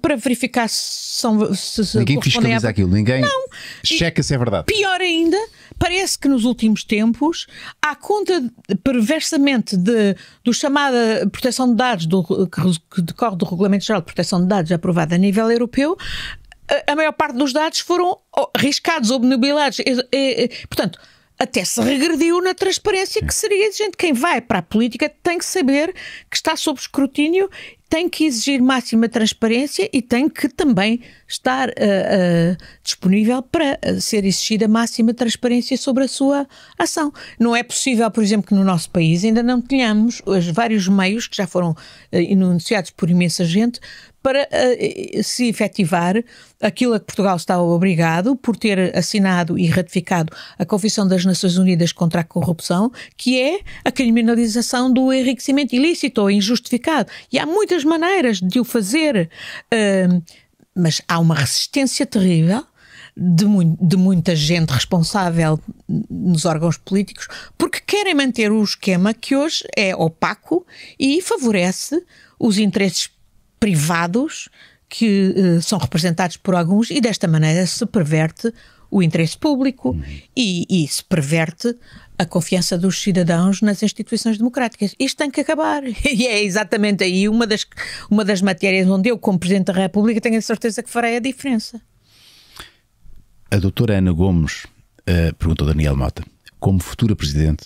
para verificar se são. Se, ninguém fiscaliza a... aquilo, ninguém não. checa se é verdade. Pior ainda, parece que nos últimos tempos, à conta perversamente de, do chamada proteção de dados, do, que decorre do Regulamento Geral de Proteção de Dados aprovado a nível europeu, a maior parte dos dados foram riscados, obnubilados. Portanto, até se regrediu na transparência que seria exigente. Quem vai para a política tem que saber que está sob escrutínio, tem que exigir máxima transparência e tem que também estar uh, uh, disponível para ser exigida máxima transparência sobre a sua ação. Não é possível, por exemplo, que no nosso país ainda não tenhamos os vários meios que já foram uh, enunciados por imensa gente para uh, se efetivar aquilo a que Portugal está obrigado por ter assinado e ratificado a Confissão das Nações Unidas contra a Corrupção, que é a criminalização do enriquecimento ilícito ou injustificado. E há muitas maneiras de o fazer, uh, mas há uma resistência terrível. De, mu de, muita gente responsável nos órgãos políticos, porque querem manter o esquema que hoje é opaco e favorece os interesses privados que uh, são representados por alguns e desta maneira se perverte o interesse público e, e isso perverte a confiança dos cidadãos nas instituições democráticas. Isto tem que acabar. E é exatamente aí uma das, uma das matérias onde eu, como Presidente da República, tenho a certeza que farei a diferença. A doutora Ana Gomes uh, perguntou Daniel Mota, como futura Presidente,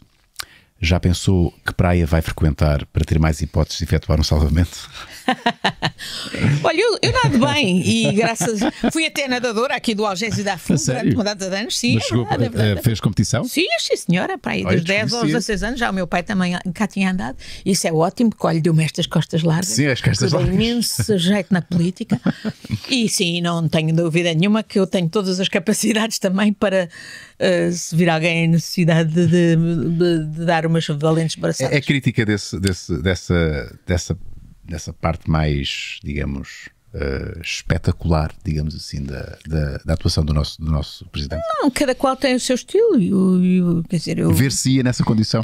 já pensou que praia vai frequentar para ter mais hipóteses de efetuar um salvamento? Olha, eu, eu nado bem e graças. Fui até nadadora aqui do Algésio da Fundo durante uma data de anos. Sim, Mas chegou, é verdade, fez competição? Sim, sim, senhora. Para aí, dos 10 aos 16 anos, já o meu pai também cá tinha andado. Isso é ótimo, porque olha, deu-me estas costas largas. Sim, as costas largas. imenso jeito na política. e sim, não tenho dúvida nenhuma que eu tenho todas as capacidades também para. Uh, se vir alguém em necessidade de, de, de, de dar umas valentes braçadas. É, é crítica desse, desse, dessa, dessa, dessa parte mais, digamos, Uh, espetacular, digamos assim, da, da, da, atuação do nosso, do nosso presidente? Não, cada qual tem o seu estilo. Eu, eu, quer dizer, eu... Ver-se-ia nessa condição?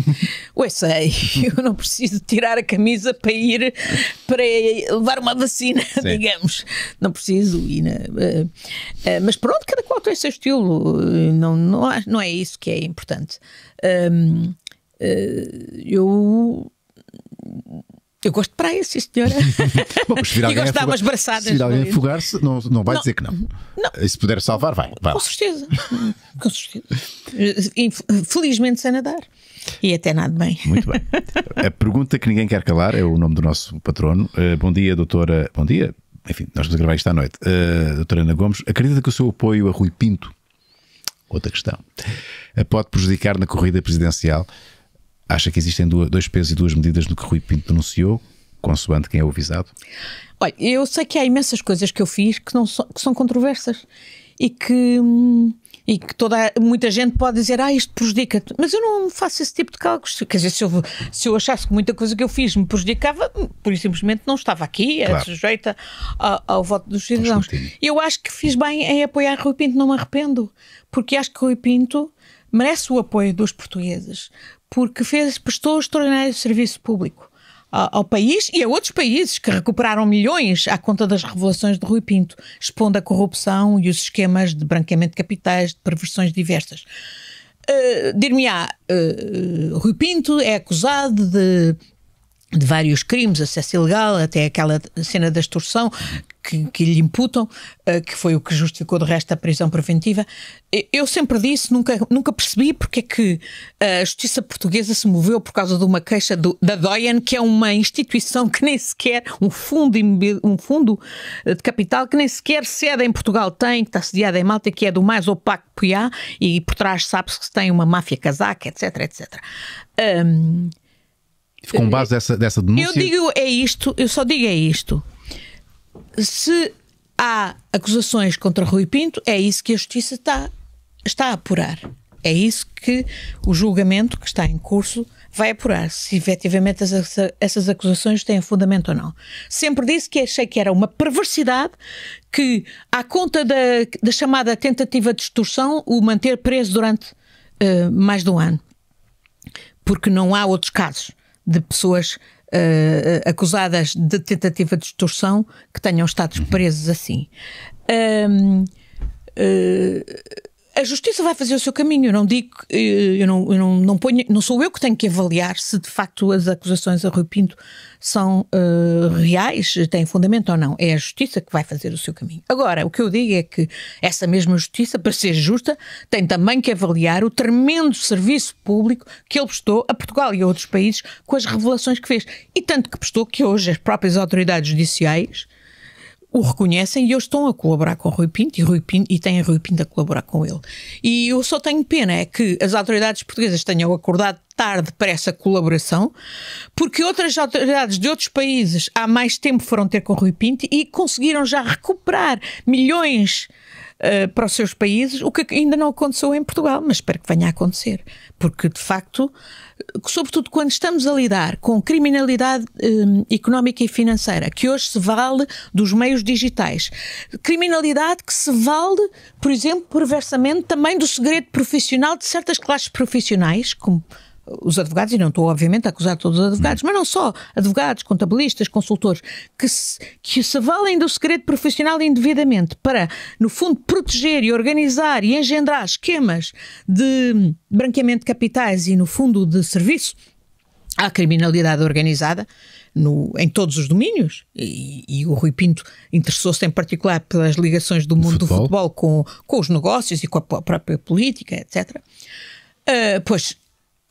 Ué, sei, eu não preciso tirar a camisa para ir para levar uma vacina, Sim. digamos. Não preciso. Ir, uh, uh, mas pronto, cada qual tem o seu estilo. Não, não, não é isso que é importante. Um, eu eu gosto de praia, sim, senhora. Bom, se e gosto de dar umas braçadas. Se vir alguém afogar-se, não, não vai não, dizer que não. não. E se puder salvar, vai. vai. Com certeza. Com certeza. Felizmente sem nadar. E até nada bem. Muito bem. A pergunta que ninguém quer calar é o nome do nosso patrono. Uh, bom dia, doutora. Bom dia. Enfim, nós vamos gravar isto à noite. Uh, doutora Ana Gomes, acredita que o seu apoio a Rui Pinto, outra questão, uh, pode prejudicar na corrida presidencial? Acha que existem dois pesos e duas medidas no que Rui Pinto denunciou, consoante quem é o avisado? Olha, eu sei que há imensas coisas que eu fiz que, não so, que são controversas e que, e que toda, muita gente pode dizer, ah, isto prejudica-te, mas eu não faço esse tipo de cálculos. Quer dizer, se eu, se eu achasse que muita coisa que eu fiz me prejudicava, por e simplesmente não estava aqui, claro. sujeita ao, ao, voto dos cidadãos. Eu acho que fiz bem em apoiar Rui Pinto, não me arrependo, porque acho que Rui Pinto merece o apoio dos portugueses, porque fez, prestou extraordinário serviço público ao, país e a outros países que recuperaram milhões à conta das revelações de Rui Pinto, expondo a corrupção e os esquemas de branqueamento de capitais, de perversões diversas. Uh, Dir-me-á, uh, Rui Pinto é acusado de de vários crimes, acesso ilegal, até aquela cena da extorsão que, que lhe imputam, uh, que foi o que justificou de resto a prisão preventiva. Eu sempre disse, nunca, nunca percebi porque é que a justiça portuguesa se moveu por causa de uma queixa do, da DOIAN, que é uma instituição que nem sequer, um fundo, um fundo de capital que nem sequer sede em Portugal tem, que está sediada em Malta, que é do mais opaco que há, e por trás sabe-se que tem uma máfia casaca, etc, etc. Um, com base dessa, dessa denúncia. Eu digo é isto, eu só digo é isto. Se há acusações contra Rui Pinto, é isso que a Justiça está, está a apurar. É isso que o julgamento que está em curso vai apurar, se efetivamente essas acusações têm fundamento ou não. Sempre disse que achei que era uma perversidade que, à conta da, da chamada tentativa de extorsão, o manter preso durante uh, mais de um ano. Porque não há outros casos de pessoas uh, acusadas de tentativa de extorsão que tenham estado uhum. presos assim. Um, uh, eh, a justiça vai fazer o seu caminho. Eu não digo, eu não, eu não, não ponho, não sou eu que tenho que avaliar se de facto as acusações a Rui Pinto são uh, reais, têm fundamento ou não. É a justiça que vai fazer o seu caminho. Agora, o que eu digo é que essa mesma justiça, para ser justa, tem também que avaliar o tremendo serviço público que ele prestou a Portugal e a outros países com as revelações que fez. E tanto que prestou que hoje as próprias autoridades judiciais o reconhecem e eles estão a colaborar com Rui Pinto e, Rui Pinto, e têm Rui Pinto a colaborar com ele. E eu só tenho pena é que as autoridades portuguesas tenham acordado tarde para essa colaboração, porque outras autoridades de outros países há mais tempo foram ter com Rui Pinto e conseguiram já recuperar milhões uh, para os seus países, o que ainda não aconteceu em Portugal, mas espero que venha a acontecer, porque de facto sobretudo quando estamos a lidar com criminalidade um, económica e financeira, que hoje se vale dos meios digitais. Criminalidade que se vale, por exemplo, perversamente também do segredo profissional de certas classes profissionais, como os advogados, e não estou obviamente a acusar todos os advogados, mas não só, advogados, contabilistas, consultores, que se, que se valem do segredo profissional indevidamente para, no fundo, proteger e organizar e engendrar esquemas de branqueamento de capitais e, no fundo, de serviço à criminalidade organizada no, em todos os domínios. E, e o Rui Pinto interessou-se em particular pelas ligações do mundo futebol. do futebol com, com os negócios e com a própria política, etc. Uh, ah, pois,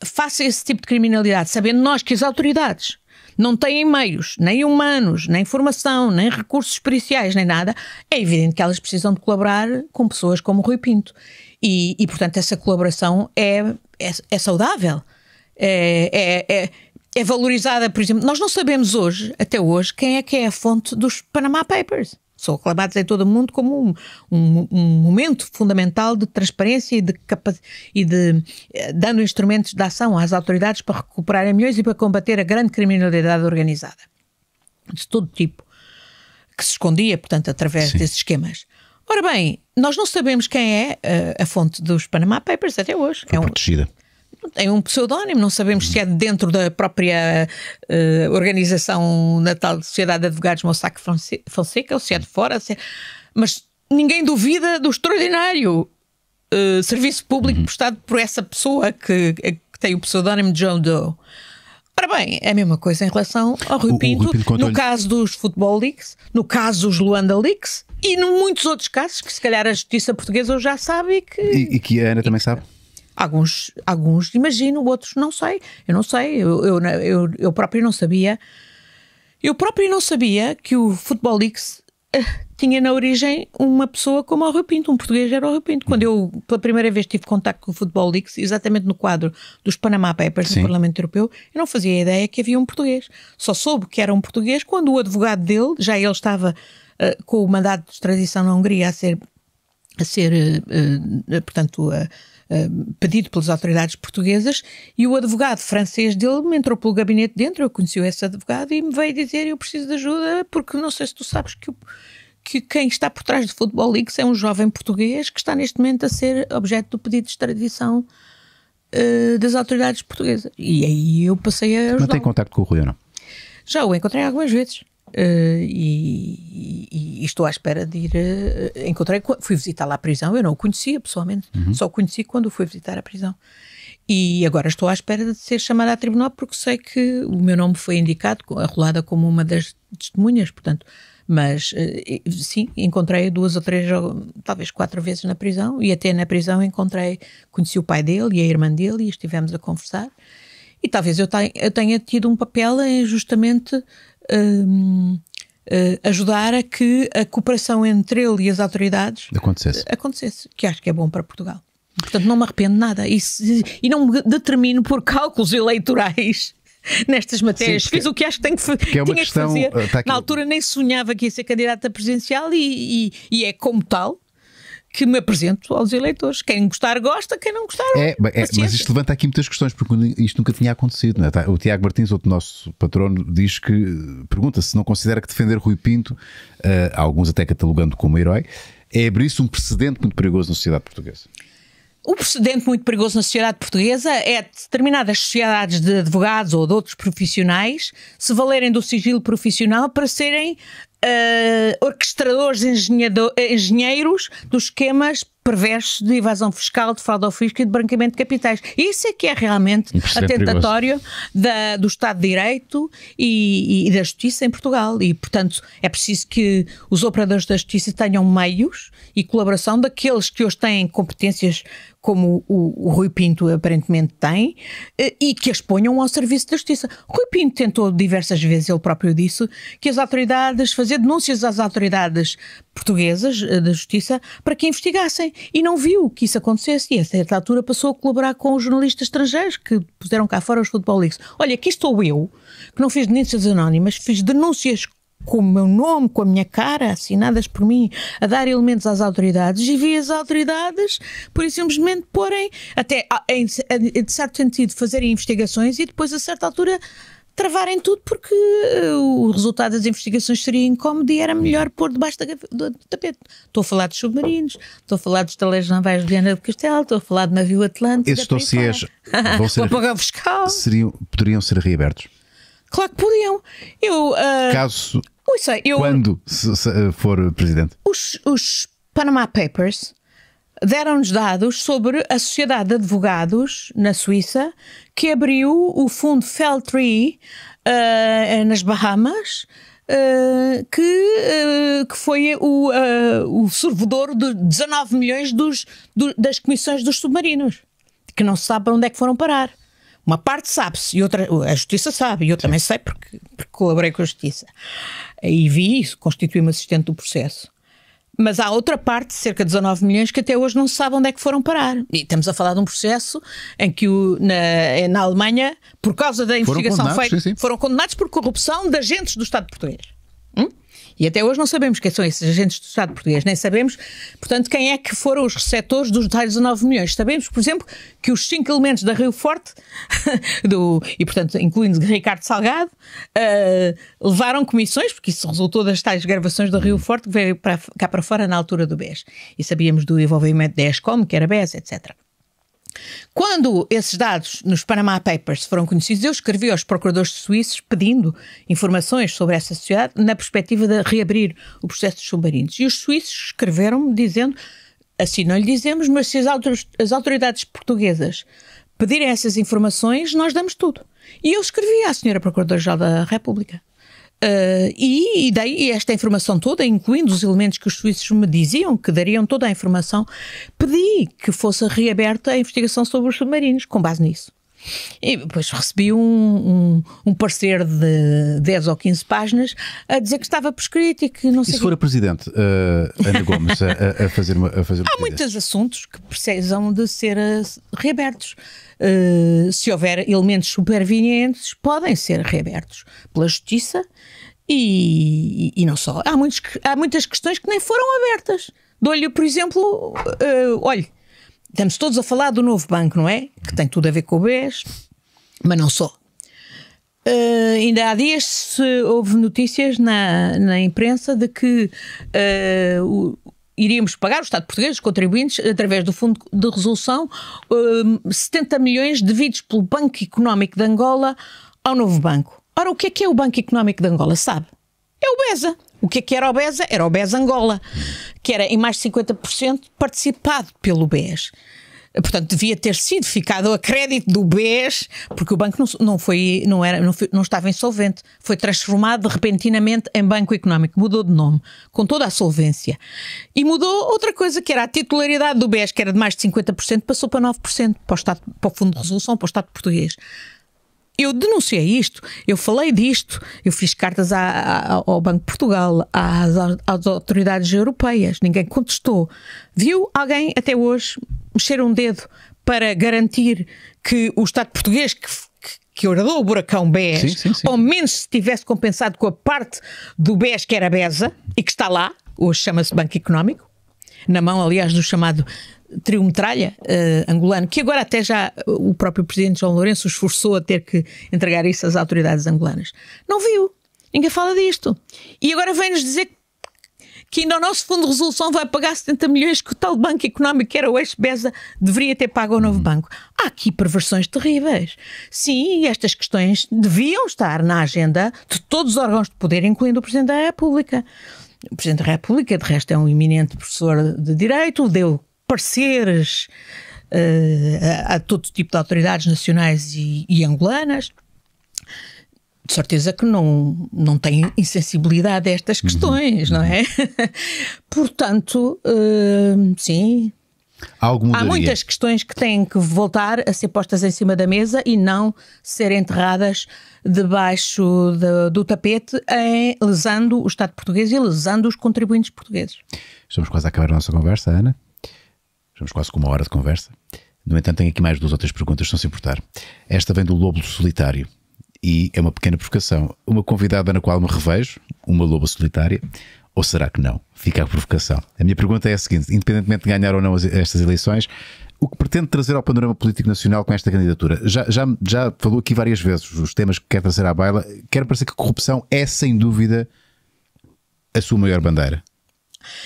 faça esse tipo de criminalidade, sabendo nós que as autoridades não têm meios, nem humanos, nem formação, nem recursos periciais, nem nada, é evidente que elas precisam de colaborar com pessoas como Rui Pinto. E, e portanto, essa colaboração é, é, é saudável. É, é, é, é, valorizada, por exemplo. Nós não sabemos hoje, até hoje, quem é que é a fonte dos Panama Papers. São aclamados em todo o mundo como um, um, um momento fundamental de transparência e de, e de eh, dando instrumentos de ação às autoridades para recuperarem milhões e para combater a grande criminalidade organizada de todo tipo que se escondia, portanto, através Sim. desses esquemas. Ora bem, nós não sabemos quem é a, eh, a fonte dos Panama Papers até hoje. Foi é um, protegida tem um pseudónimo, não sabemos se é dentro da própria uh, organização na tal Sociedade de Advogados Mossack Fonseca ou se é de fora, é... mas ninguém duvida do extraordinário uh, serviço público uhum. prestado por essa pessoa que, que tem o pseudónimo de John Doe. Ora bem, é a mesma coisa em relação ao Rui Pinto, Pinto no caso dos Football Leaks, no caso dos Luanda Leaks e em muitos outros casos que se calhar a justiça portuguesa já sabe que... E, e que a Ana também sabe? Alguns, alguns imagino, outros não sei. Eu não sei, eu, eu, eu, eu próprio não sabia. Eu próprio não sabia que o Futebol Leaks uh, tinha na origem uma pessoa como o Rui Pinto, um português era o Rui Pinto. Quando eu pela primeira vez tive contato com o Futebol Leaks, exatamente no quadro dos Panama Papers Sim. do Parlamento Europeu, eu não fazia ideia que havia um português. Só soube que era um português quando o advogado dele, já ele estava uh, com o mandato de extradição na Hungria a ser, a ser uh, portanto, a eh, pedido pelas autoridades portuguesas e o advogado francês dele me entrou pelo gabinete dentro, eu conheci esse advogado e me veio dizer eu preciso de ajuda porque não sei se tu sabes que, que quem está por trás do Futebol Leaks é um jovem português que está neste momento a ser objeto do pedido de extradição uh, das autoridades portuguesas. E aí eu passei a ajudar. Não tem contacto com o Rui, não? Já o encontrei algumas vezes. Uh, e, e, e, estou à espera de ir. Uh, encontrei, fui visitar lá a prisão, eu não o conhecia pessoalmente, uhum. só o conheci quando fui visitar a prisão. E agora estou à espera de ser chamada a tribunal porque sei que o meu nome foi indicado, arrolada como uma das testemunhas, portanto. Mas uh, sim, encontrei duas ou três, talvez quatro vezes na prisão, e até na prisão encontrei, conheci o pai dele e a irmã dele e estivemos a conversar. E talvez eu tenha, eu tenha tido um papel em justamente uh, ajudar a que a cooperação entre ele e as autoridades acontecesse. acontecesse, que acho que é bom para Portugal. Portanto, não me arrependo de nada e, se, e não me determino por cálculos eleitorais nestas matérias. Sim, Fiz o que acho que tenho que, que, é uma questão, que fazer. Tá Na altura nem sonhava que ia ser candidata presidencial e, e, e é como tal que me apresento aos eleitores. Quem gostar, gosta, quem não gostar, é, é Mas isto levanta aqui muitas questões, porque isto nunca tinha acontecido. É? Tá, o Tiago Martins, outro nosso patrono, diz que pergunta se não considera que defender Rui Pinto, uh, alguns até catalogando como herói, é abrir-se um precedente muito perigoso na sociedade portuguesa. O precedente muito perigoso na sociedade portuguesa é determinadas sociedades de advogados ou de outros profissionais se valerem do sigilo profissional para serem uh, orquestradores, engenheiros dos esquemas perversos de evasão fiscal, de fraude ao fisco e de branqueamento de capitais. Isso é que é realmente atentatório da, do Estado de Direito e, e, da Justiça em Portugal. E, portanto, é preciso que os operadores da Justiça tenham meios e colaboração daqueles que hoje têm competências como o, o, Rui Pinto aparentemente tem, eh, e que as ponham ao serviço da justiça. Rui Pinto tentou diversas vezes, ele próprio disse, que as autoridades, fazer denúncias às autoridades portuguesas eh, da justiça para que investigassem e não viu que isso acontecesse e a certa altura passou a colaborar com os jornalistas estrangeiros que puseram cá fora os Leagues. Olha, aqui estou eu, que não fiz denúncias anónimas, fiz denúncias com o meu nome, com a minha cara, assinadas por mim, a dar elementos às autoridades e vi as autoridades, por e simplesmente porem, até em, em certo sentido, fazerem investigações e depois, a certa altura, travarem tudo porque uh, o resultado das investigações seria incómodo e era melhor pôr debaixo da, do, do tapete. Estou a falar dos submarinos, estou a falar dos taleiros navais de Viana do Castelo, estou a falar do navio Atlântico. Esses dossiês vão ser, fiscal. Seriam, poderiam ser reabertos? Claro que podiam. Eu, uh, Caso. Sei, eu, quando se, se for presidente? Os, os Panama Papers deram-nos dados sobre a Sociedade de Advogados na Suíça que abriu o fundo Feltree uh, nas Bahamas. Uh, que, uh, que foi o, o servidor de 19 milhões dos, do, das comissões dos submarinos, que não se sabe para onde é que foram parar. Uma parte sabe-se e outra a justiça sabe, e eu também sei porque, porque colaborei com a justiça. E vi isso, constituí-me assistente do processo. Mas há outra parte, cerca de 19 milhões, que até hoje não se sabe onde é que foram parar. E estamos a falar de um processo em que o, na, na Alemanha, por causa da investigação foram feita, sim, sim. foram condenados por corrupção de agentes do Estado português. Hum? E até hoje não sabemos quem são esses agentes do Estado português, nem sabemos, portanto, quem é que foram os receptores dos tais 19 milhões. Sabemos, por exemplo, que os cinco elementos da Rio Forte, do, e portanto, incluindo Ricardo Salgado, uh, levaram comissões, porque isso resultou das tais gravações do Rio Forte, que veio para, cá para fora na altura do BES. E sabíamos do envolvimento da ESCOM, que era BES, etc. Quando esses dados nos Panama Papers foram conhecidos, eu escrevi aos procuradores suíços pedindo informações sobre essa sociedade na perspectiva de reabrir o processo dos submarinos. E os suíços escreveram-me dizendo: assim não lhe dizemos, mas se as autoridades portuguesas pedirem essas informações, nós damos tudo. E eu escrevi à senhora Procuradora-Geral da República. Uh, e, e dei esta informação toda, incluindo os elementos que os suíços me diziam que dariam toda a informação, pedi que fosse reaberta a investigação sobre os submarinos, com base nisso. E depois recebi um, um, um, parecer de 10 ou 15 páginas a dizer que estava prescrito e que não sei. E se for a Presidente, uh, Ana Gomes, a, a, fazer uma. A fazer uma Há muitos assuntos que precisam de ser uh, reabertos. Uh, se houver elementos supervenientes, podem ser reabertos pela Justiça e, e, não só. Há, muitos, há muitas questões que nem foram abertas. Dou-lhe, por exemplo, uh, olhe, estamos todos a falar do novo banco, não é? Que tem tudo a ver com o BES, mas não só. Uh, ainda há dias houve notícias na, na imprensa de que uh, o, iríamos pagar, o Estado português, os contribuintes, através do Fundo de Resolução, uh, 70 milhões devidos pelo Banco Económico de Angola ao novo banco. Ora, o que é que é o Banco Económico de Angola? Sabe? É o BESA. O que é que era o BESA? Era o BES Angola, que era em mais de 50% participado pelo BES. Portanto, devia ter sido ficado a crédito do BES, porque o banco não, não, foi, não, era, não, foi, não estava insolvente. Foi transformado repentinamente em Banco Económico. Mudou de nome, com toda a solvência. E mudou outra coisa, que era a titularidade do BES, que era de mais de 50%, passou para 9% para o, Estado, para o Fundo de Resolução, para o Estado português eu denunciei isto, eu falei disto, eu fiz cartas à, à, ao Banco de Portugal, às, às, autoridades europeias, ninguém contestou. Viu alguém até hoje mexer um dedo para garantir que o Estado português, que, que herdou o buracão BES, sim, sim, sim. ou menos se tivesse compensado com a parte do BES que era BESA e que está lá, hoje chama-se Banco Económico, na mão, aliás, do chamado trio metralha uh, angolano, que agora até já o próprio presidente João Lourenço esforçou a ter que entregar isso às autoridades angolanas. Não viu. Ninguém fala disto. E agora vem-nos dizer que ainda o nosso fundo de resolução vai pagar 70 milhões que o tal banco económico, que era o ex-BESA, deveria ter pago ao novo banco. Há aqui perversões terríveis. Sim, estas questões deviam estar na agenda de todos os órgãos de poder, incluindo o Presidente da República. O Presidente da República, de resto, é um eminente professor de Direito, deu pareceres uh, a, a, todo tipo de autoridades nacionais e, e, angolanas. De certeza que não, não tem insensibilidade a estas uhum. questões, uhum. não é? Portanto, uh, sim, Há muitas questões que têm que voltar a ser postas em cima da mesa e não ser enterradas debaixo de, do tapete, em, lesando o Estado português e lesando os contribuintes portugueses. Estamos quase a acabar a nossa conversa, Ana. Estamos quase com uma hora de conversa. No entanto, tenho aqui mais duas ou três perguntas, se não se importar. Esta vem do Lobo Solitário e é uma pequena provocação. Uma convidada na qual me revejo, uma loba solitária, ou será que não? Fica a provocação. A minha pergunta é a seguinte: independentemente de ganhar ou não estas eleições, o que pretende trazer ao panorama político nacional com esta candidatura? Já, já, já falou aqui várias vezes os temas que quer trazer à baila. Quer parecer que a corrupção é, sem dúvida, a sua maior bandeira?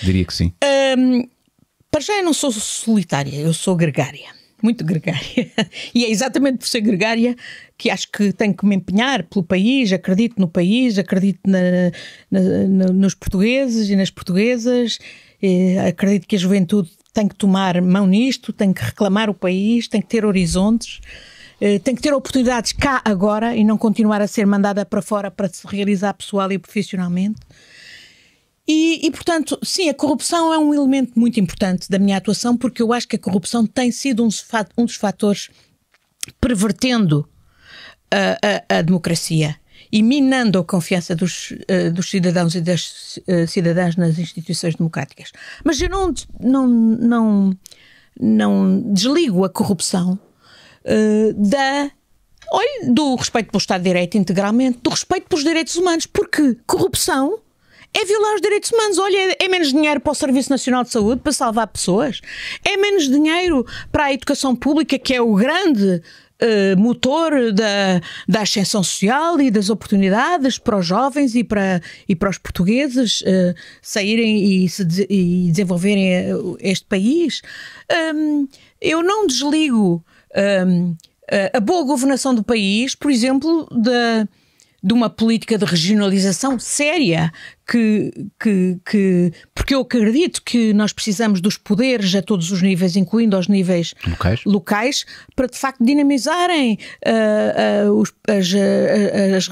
Diria que sim. Um, para já eu não sou solitária, eu sou gregária. Muito gregária. E é exatamente por ser gregária que acho que tenho que me empenhar pelo país, acredito no país, acredito na, na, na, nos portugueses e nas portuguesas, acredito que a juventude tem que tomar mão nisto, tem que reclamar o país, tem que ter horizontes, eh, tem que ter oportunidades cá agora e não continuar a ser mandada para fora para se realizar pessoal e profissionalmente. E, e, portanto, sim, a corrupção é um elemento muito importante da minha atuação, porque eu acho que a corrupção tem sido um dos, um dos fatores pervertendo a, a, a democracia e minando a confiança dos, uh, dos cidadãos e das uh, cidadãs nas instituições democráticas. Mas eu não, não, não, não desligo a corrupção uh, da olha, do respeito pelo Estado de Direito integralmente, do respeito pelos direitos humanos, porque corrupção é violar os direitos humanos. Olha, é menos dinheiro para o Serviço Nacional de Saúde para salvar pessoas, é menos dinheiro para a educação pública, que é o grande uh, motor da, da ascensão social e das oportunidades para os jovens e para, e para os portugueses uh, saírem e, se, e desenvolverem eh, este país. Um, eu não desligo um, a boa governação do país, por exemplo, da de uma política de regionalização séria que, que, que, porque eu acredito que nós precisamos dos poderes a todos os níveis, incluindo aos níveis locais, locais para de facto dinamizarem uh, uh, os, as, uh, as,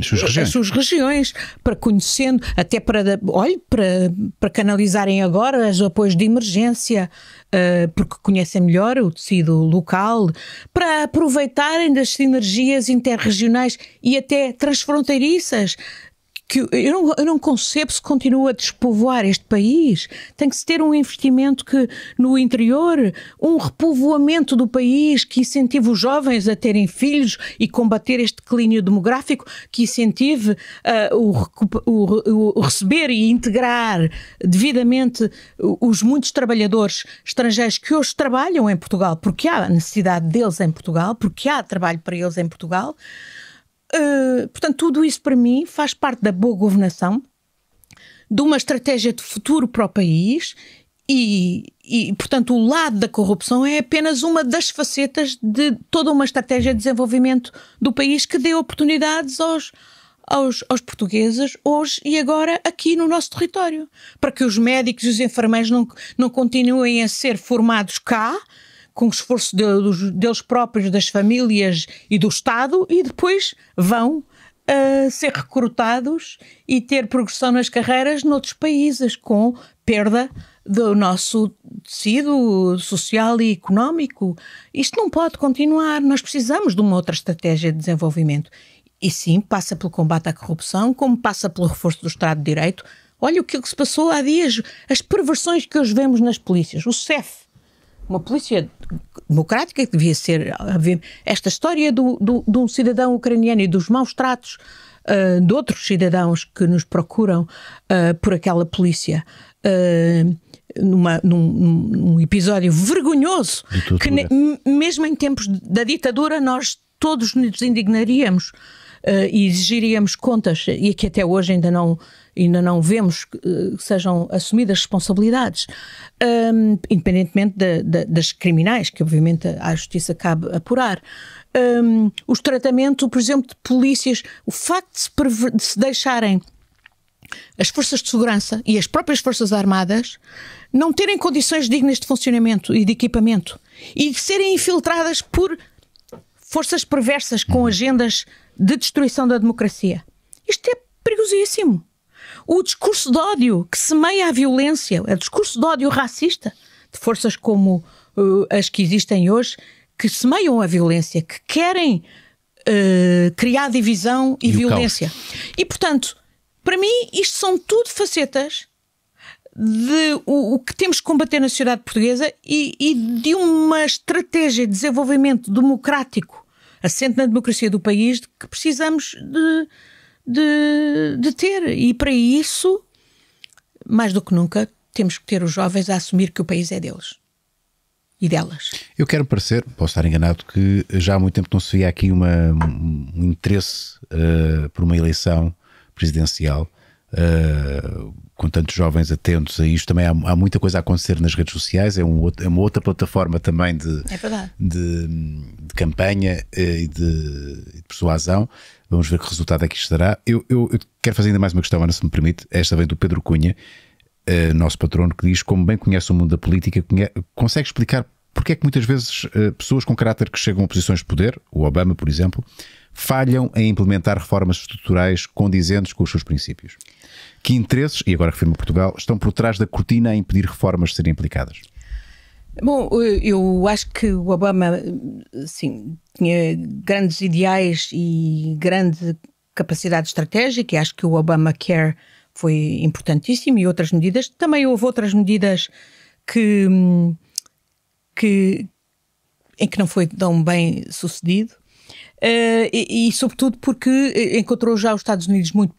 as, suas regiões. as, suas regiões, para conhecendo, até para, olha, para, para canalizarem agora os apoios de emergência, porque conhecem melhor o tecido local, para aproveitarem das sinergias interregionais e até transfronteiriças que eu não, eu não concebo se continua a despovoar este país. Tem que se ter um investimento que no interior, um repovoamento do país que incentive os jovens a terem filhos e combater este declínio demográfico, que incentive uh, o, o, o, receber e integrar devidamente os muitos trabalhadores estrangeiros que hoje trabalham em Portugal, porque há necessidade deles em Portugal, porque há trabalho para eles em Portugal. Uh, portanto, tudo isso para mim faz parte da boa governação, de uma estratégia de futuro para o país e, e, portanto, o lado da corrupção é apenas uma das facetas de toda uma estratégia de desenvolvimento do país que dê oportunidades aos, aos, aos, portugueses hoje e agora aqui no nosso território. Para que os médicos e os enfermeiros não, não continuem a ser formados cá, com o esforço de, deles próprios, das famílias e do Estado, e depois vão uh, ser recrutados e ter progressão nas carreiras noutros países, com perda do nosso tecido social e económico. Isto não pode continuar. Nós precisamos de uma outra estratégia de desenvolvimento. E sim, passa pelo combate à corrupção, como passa pelo reforço do Estado de Direito. Olha o que se passou há dias, as perversões que hoje vemos nas polícias. O CEF, uma polícia democrática que devia ser. Esta história do, do, de um cidadão ucraniano e dos maus tratos uh, de outros cidadãos que nos procuram uh, por aquela polícia. Uh, numa, num, num, episódio vergonhoso que mesmo em tempos da ditadura nós todos nos indignaríamos e exigiríamos contas e que até hoje ainda não ainda não vemos que uh, sejam assumidas responsabilidades, um, independentemente de, de, das criminais, que obviamente a justiça cabe apurar. Um, os tratamentos, por exemplo, de polícias, o facto de se, de se deixarem as forças de segurança e as próprias forças armadas não terem condições dignas de funcionamento e de equipamento e de serem infiltradas por forças perversas com agendas de destruição da democracia. Isto é perigosíssimo. O discurso de ódio que semeia a violência, o discurso de ódio racista de forças como uh, as que existem hoje, que semeiam a violência, que querem uh, criar divisão e, e violência. E, portanto, para mim, isto são tudo facetas de o, o, que temos que combater na sociedade portuguesa e, e, de uma estratégia de desenvolvimento democrático assente na democracia do país que precisamos de, de, de ter. E para isso, mais do que nunca, temos que ter os jovens a assumir que o país é deles. e delas. Eu quero parecer, posso estar enganado, que já há muito tempo não se via aqui uma, um interesse uh, por uma eleição presidencial. Uh, com tantos jovens atentos a isto, também há, há, muita coisa a acontecer nas redes sociais, é, um, é uma outra plataforma também de, é de, de, campanha eh, e de, de, persuasão. Vamos ver que resultado é que isto dará. Eu, eu, eu, quero fazer ainda mais uma questão, Ana, se me permite. Esta vem do Pedro Cunha, uh, nosso patrono, que diz: Como bem conhece o mundo da política, conhece, consegue explicar porque é que muitas vezes uh, pessoas com caráter que chegam a posições de poder, o Obama, por exemplo, falham em implementar reformas estruturais condizentes com os seus princípios? Que interesses, e agora refirmo Portugal, estão por trás da cortina a impedir reformas de serem aplicadas? Bom, eu acho que o Obama, sim, tinha grandes ideais e grande capacidade estratégica, e acho que o Obama Care foi importantíssimo e outras medidas. Também houve outras medidas que, que em que não foi tão bem sucedido. Uh, e, e, sobretudo porque encontrou já os Estados Unidos muito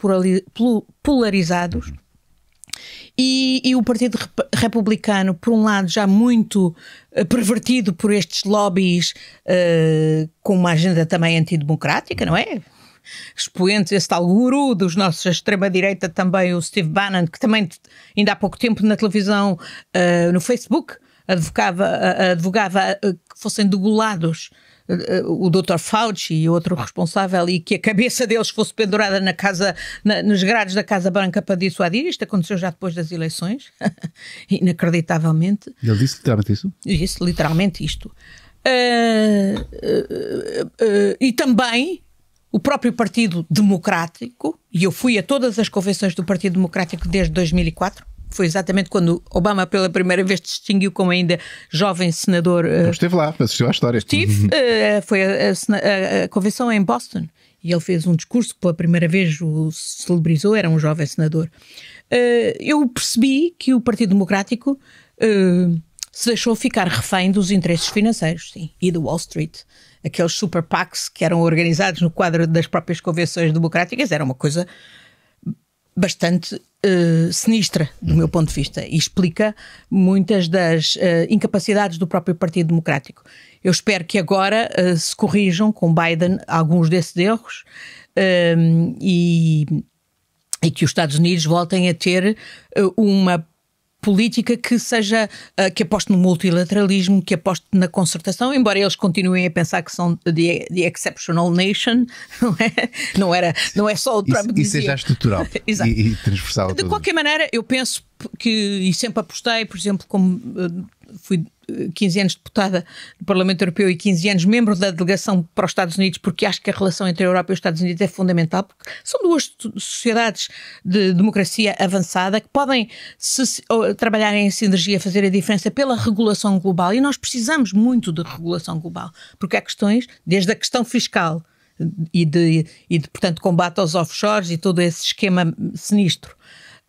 polarizados. E, e, o Partido Republicano, por um lado, já muito uh, pervertido por estes lobbies uh, com uma agenda também antidemocrática, não é? Expoente esse tal guru dos nossos extrema-direita também, o Steve Bannon, que também ainda há pouco tempo na televisão, uh, no Facebook, advogava, advogava que fossem degolados o Dr. Fauci e outro responsável e que a cabeça deles fosse pendurada na casa, na, nos grades da Casa Branca para dissuadir. Isto aconteceu já depois das eleições, inacreditavelmente. Ele disse literalmente isso? Disse literalmente isto. Uh, uh, uh, e também o próprio Partido Democrático, e eu fui a todas as convenções do Partido Democrático desde 2004, foi exatamente quando Obama pela primeira vez distinguiu como ainda jovem senador. Uh, esteve lá, assistiu à história. Estive, uh, foi a, a, a, convenção em Boston e ele fez um discurso que pela primeira vez o celebrizou, era um jovem senador. Uh, eu percebi que o Partido Democrático se deixou ficar refém dos interesses financeiros sim, e do Wall Street. Aqueles super PACs que eram organizados no quadro das próprias convenções democráticas era uma coisa bastante uh, sinistra, do meu ponto de vista, e explica muitas das uh, incapacidades do próprio Partido Democrático. Eu espero que agora uh, se corrijam com Biden alguns desses erros e, e que os Estados Unidos voltem a ter uma política que seja uh, que aposte no multilateralismo, que aposte na concertação, embora eles continuem a pensar que são the, the exceptional nation, não é? Não era, não é só o Trump isso, isso seja estrutural e, e transversal. De qualquer maneira, eu penso que e sempre apostei, por exemplo, como uh, fui 15 anos deputada do Parlamento Europeu e 15 anos membro da delegação para os Estados Unidos, porque acho que a relação entre a Europa e os Estados Unidos é fundamental, porque são duas sociedades de democracia avançada que podem se, trabalhar em sinergia, fazer a diferença pela regulação global. E nós precisamos muito de regulação global, porque há questões, desde a questão fiscal e de, e de portanto, combate aos offshores e todo esse esquema sinistro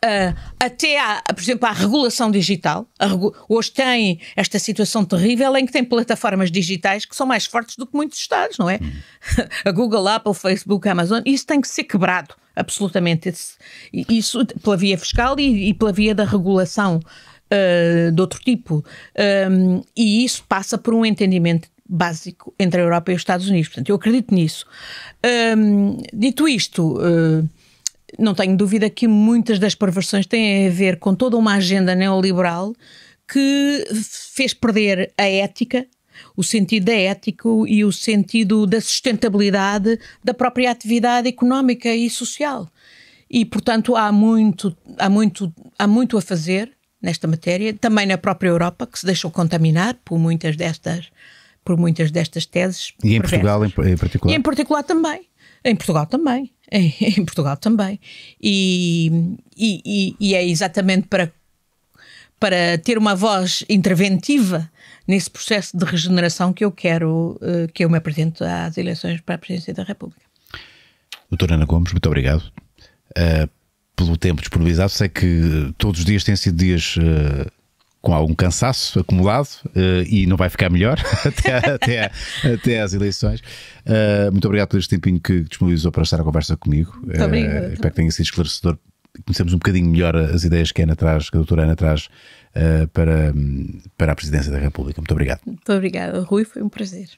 Uh, até à, por exemplo, à regulação digital. Regu hoje tem esta situação terrível em que tem plataformas digitais que são mais fortes do que muitos Estados, não é? A Google, Apple, Facebook, Amazon, isso tem que ser quebrado, absolutamente. Isso pela via fiscal e, e pela via da regulação uh, de outro tipo. Um, e isso passa por um entendimento básico entre a Europa e os Estados Unidos. Portanto, eu acredito nisso. Um, dito isto. Uh, não tenho dúvida que muitas das perversões têm a ver com toda uma agenda neoliberal que fez perder a ética, o sentido da ética e o sentido da sustentabilidade da própria atividade económica e social. E, portanto, há muito, há muito, há muito a fazer nesta matéria, também na própria Europa, que se deixou contaminar por muitas destas, por muitas destas teses. E em Portugal em particular? E em particular também. Em Portugal também. Em, Portugal também. E, e, e, é exatamente para, para ter uma voz interventiva nesse processo de regeneração que eu quero uh, que eu me apresente às eleições para a presidência da República. Doutora Ana Gomes, muito obrigado. Uh, pelo tempo disponibilizado, sei que todos os dias têm sido dias uh, com algum cansaço acumulado uh, e não vai ficar melhor até, até, até às eleições. Uh, muito obrigado por este tempinho que disponibilizou para estar a conversa comigo. Muito obrigado. espero que tenha sido esclarecedor. Conhecemos um bocadinho melhor as ideias que a Ana traz, que a doutora Ana traz uh, para, para a presidência da República. Muito obrigado. Muito obrigada, Rui, foi um prazer.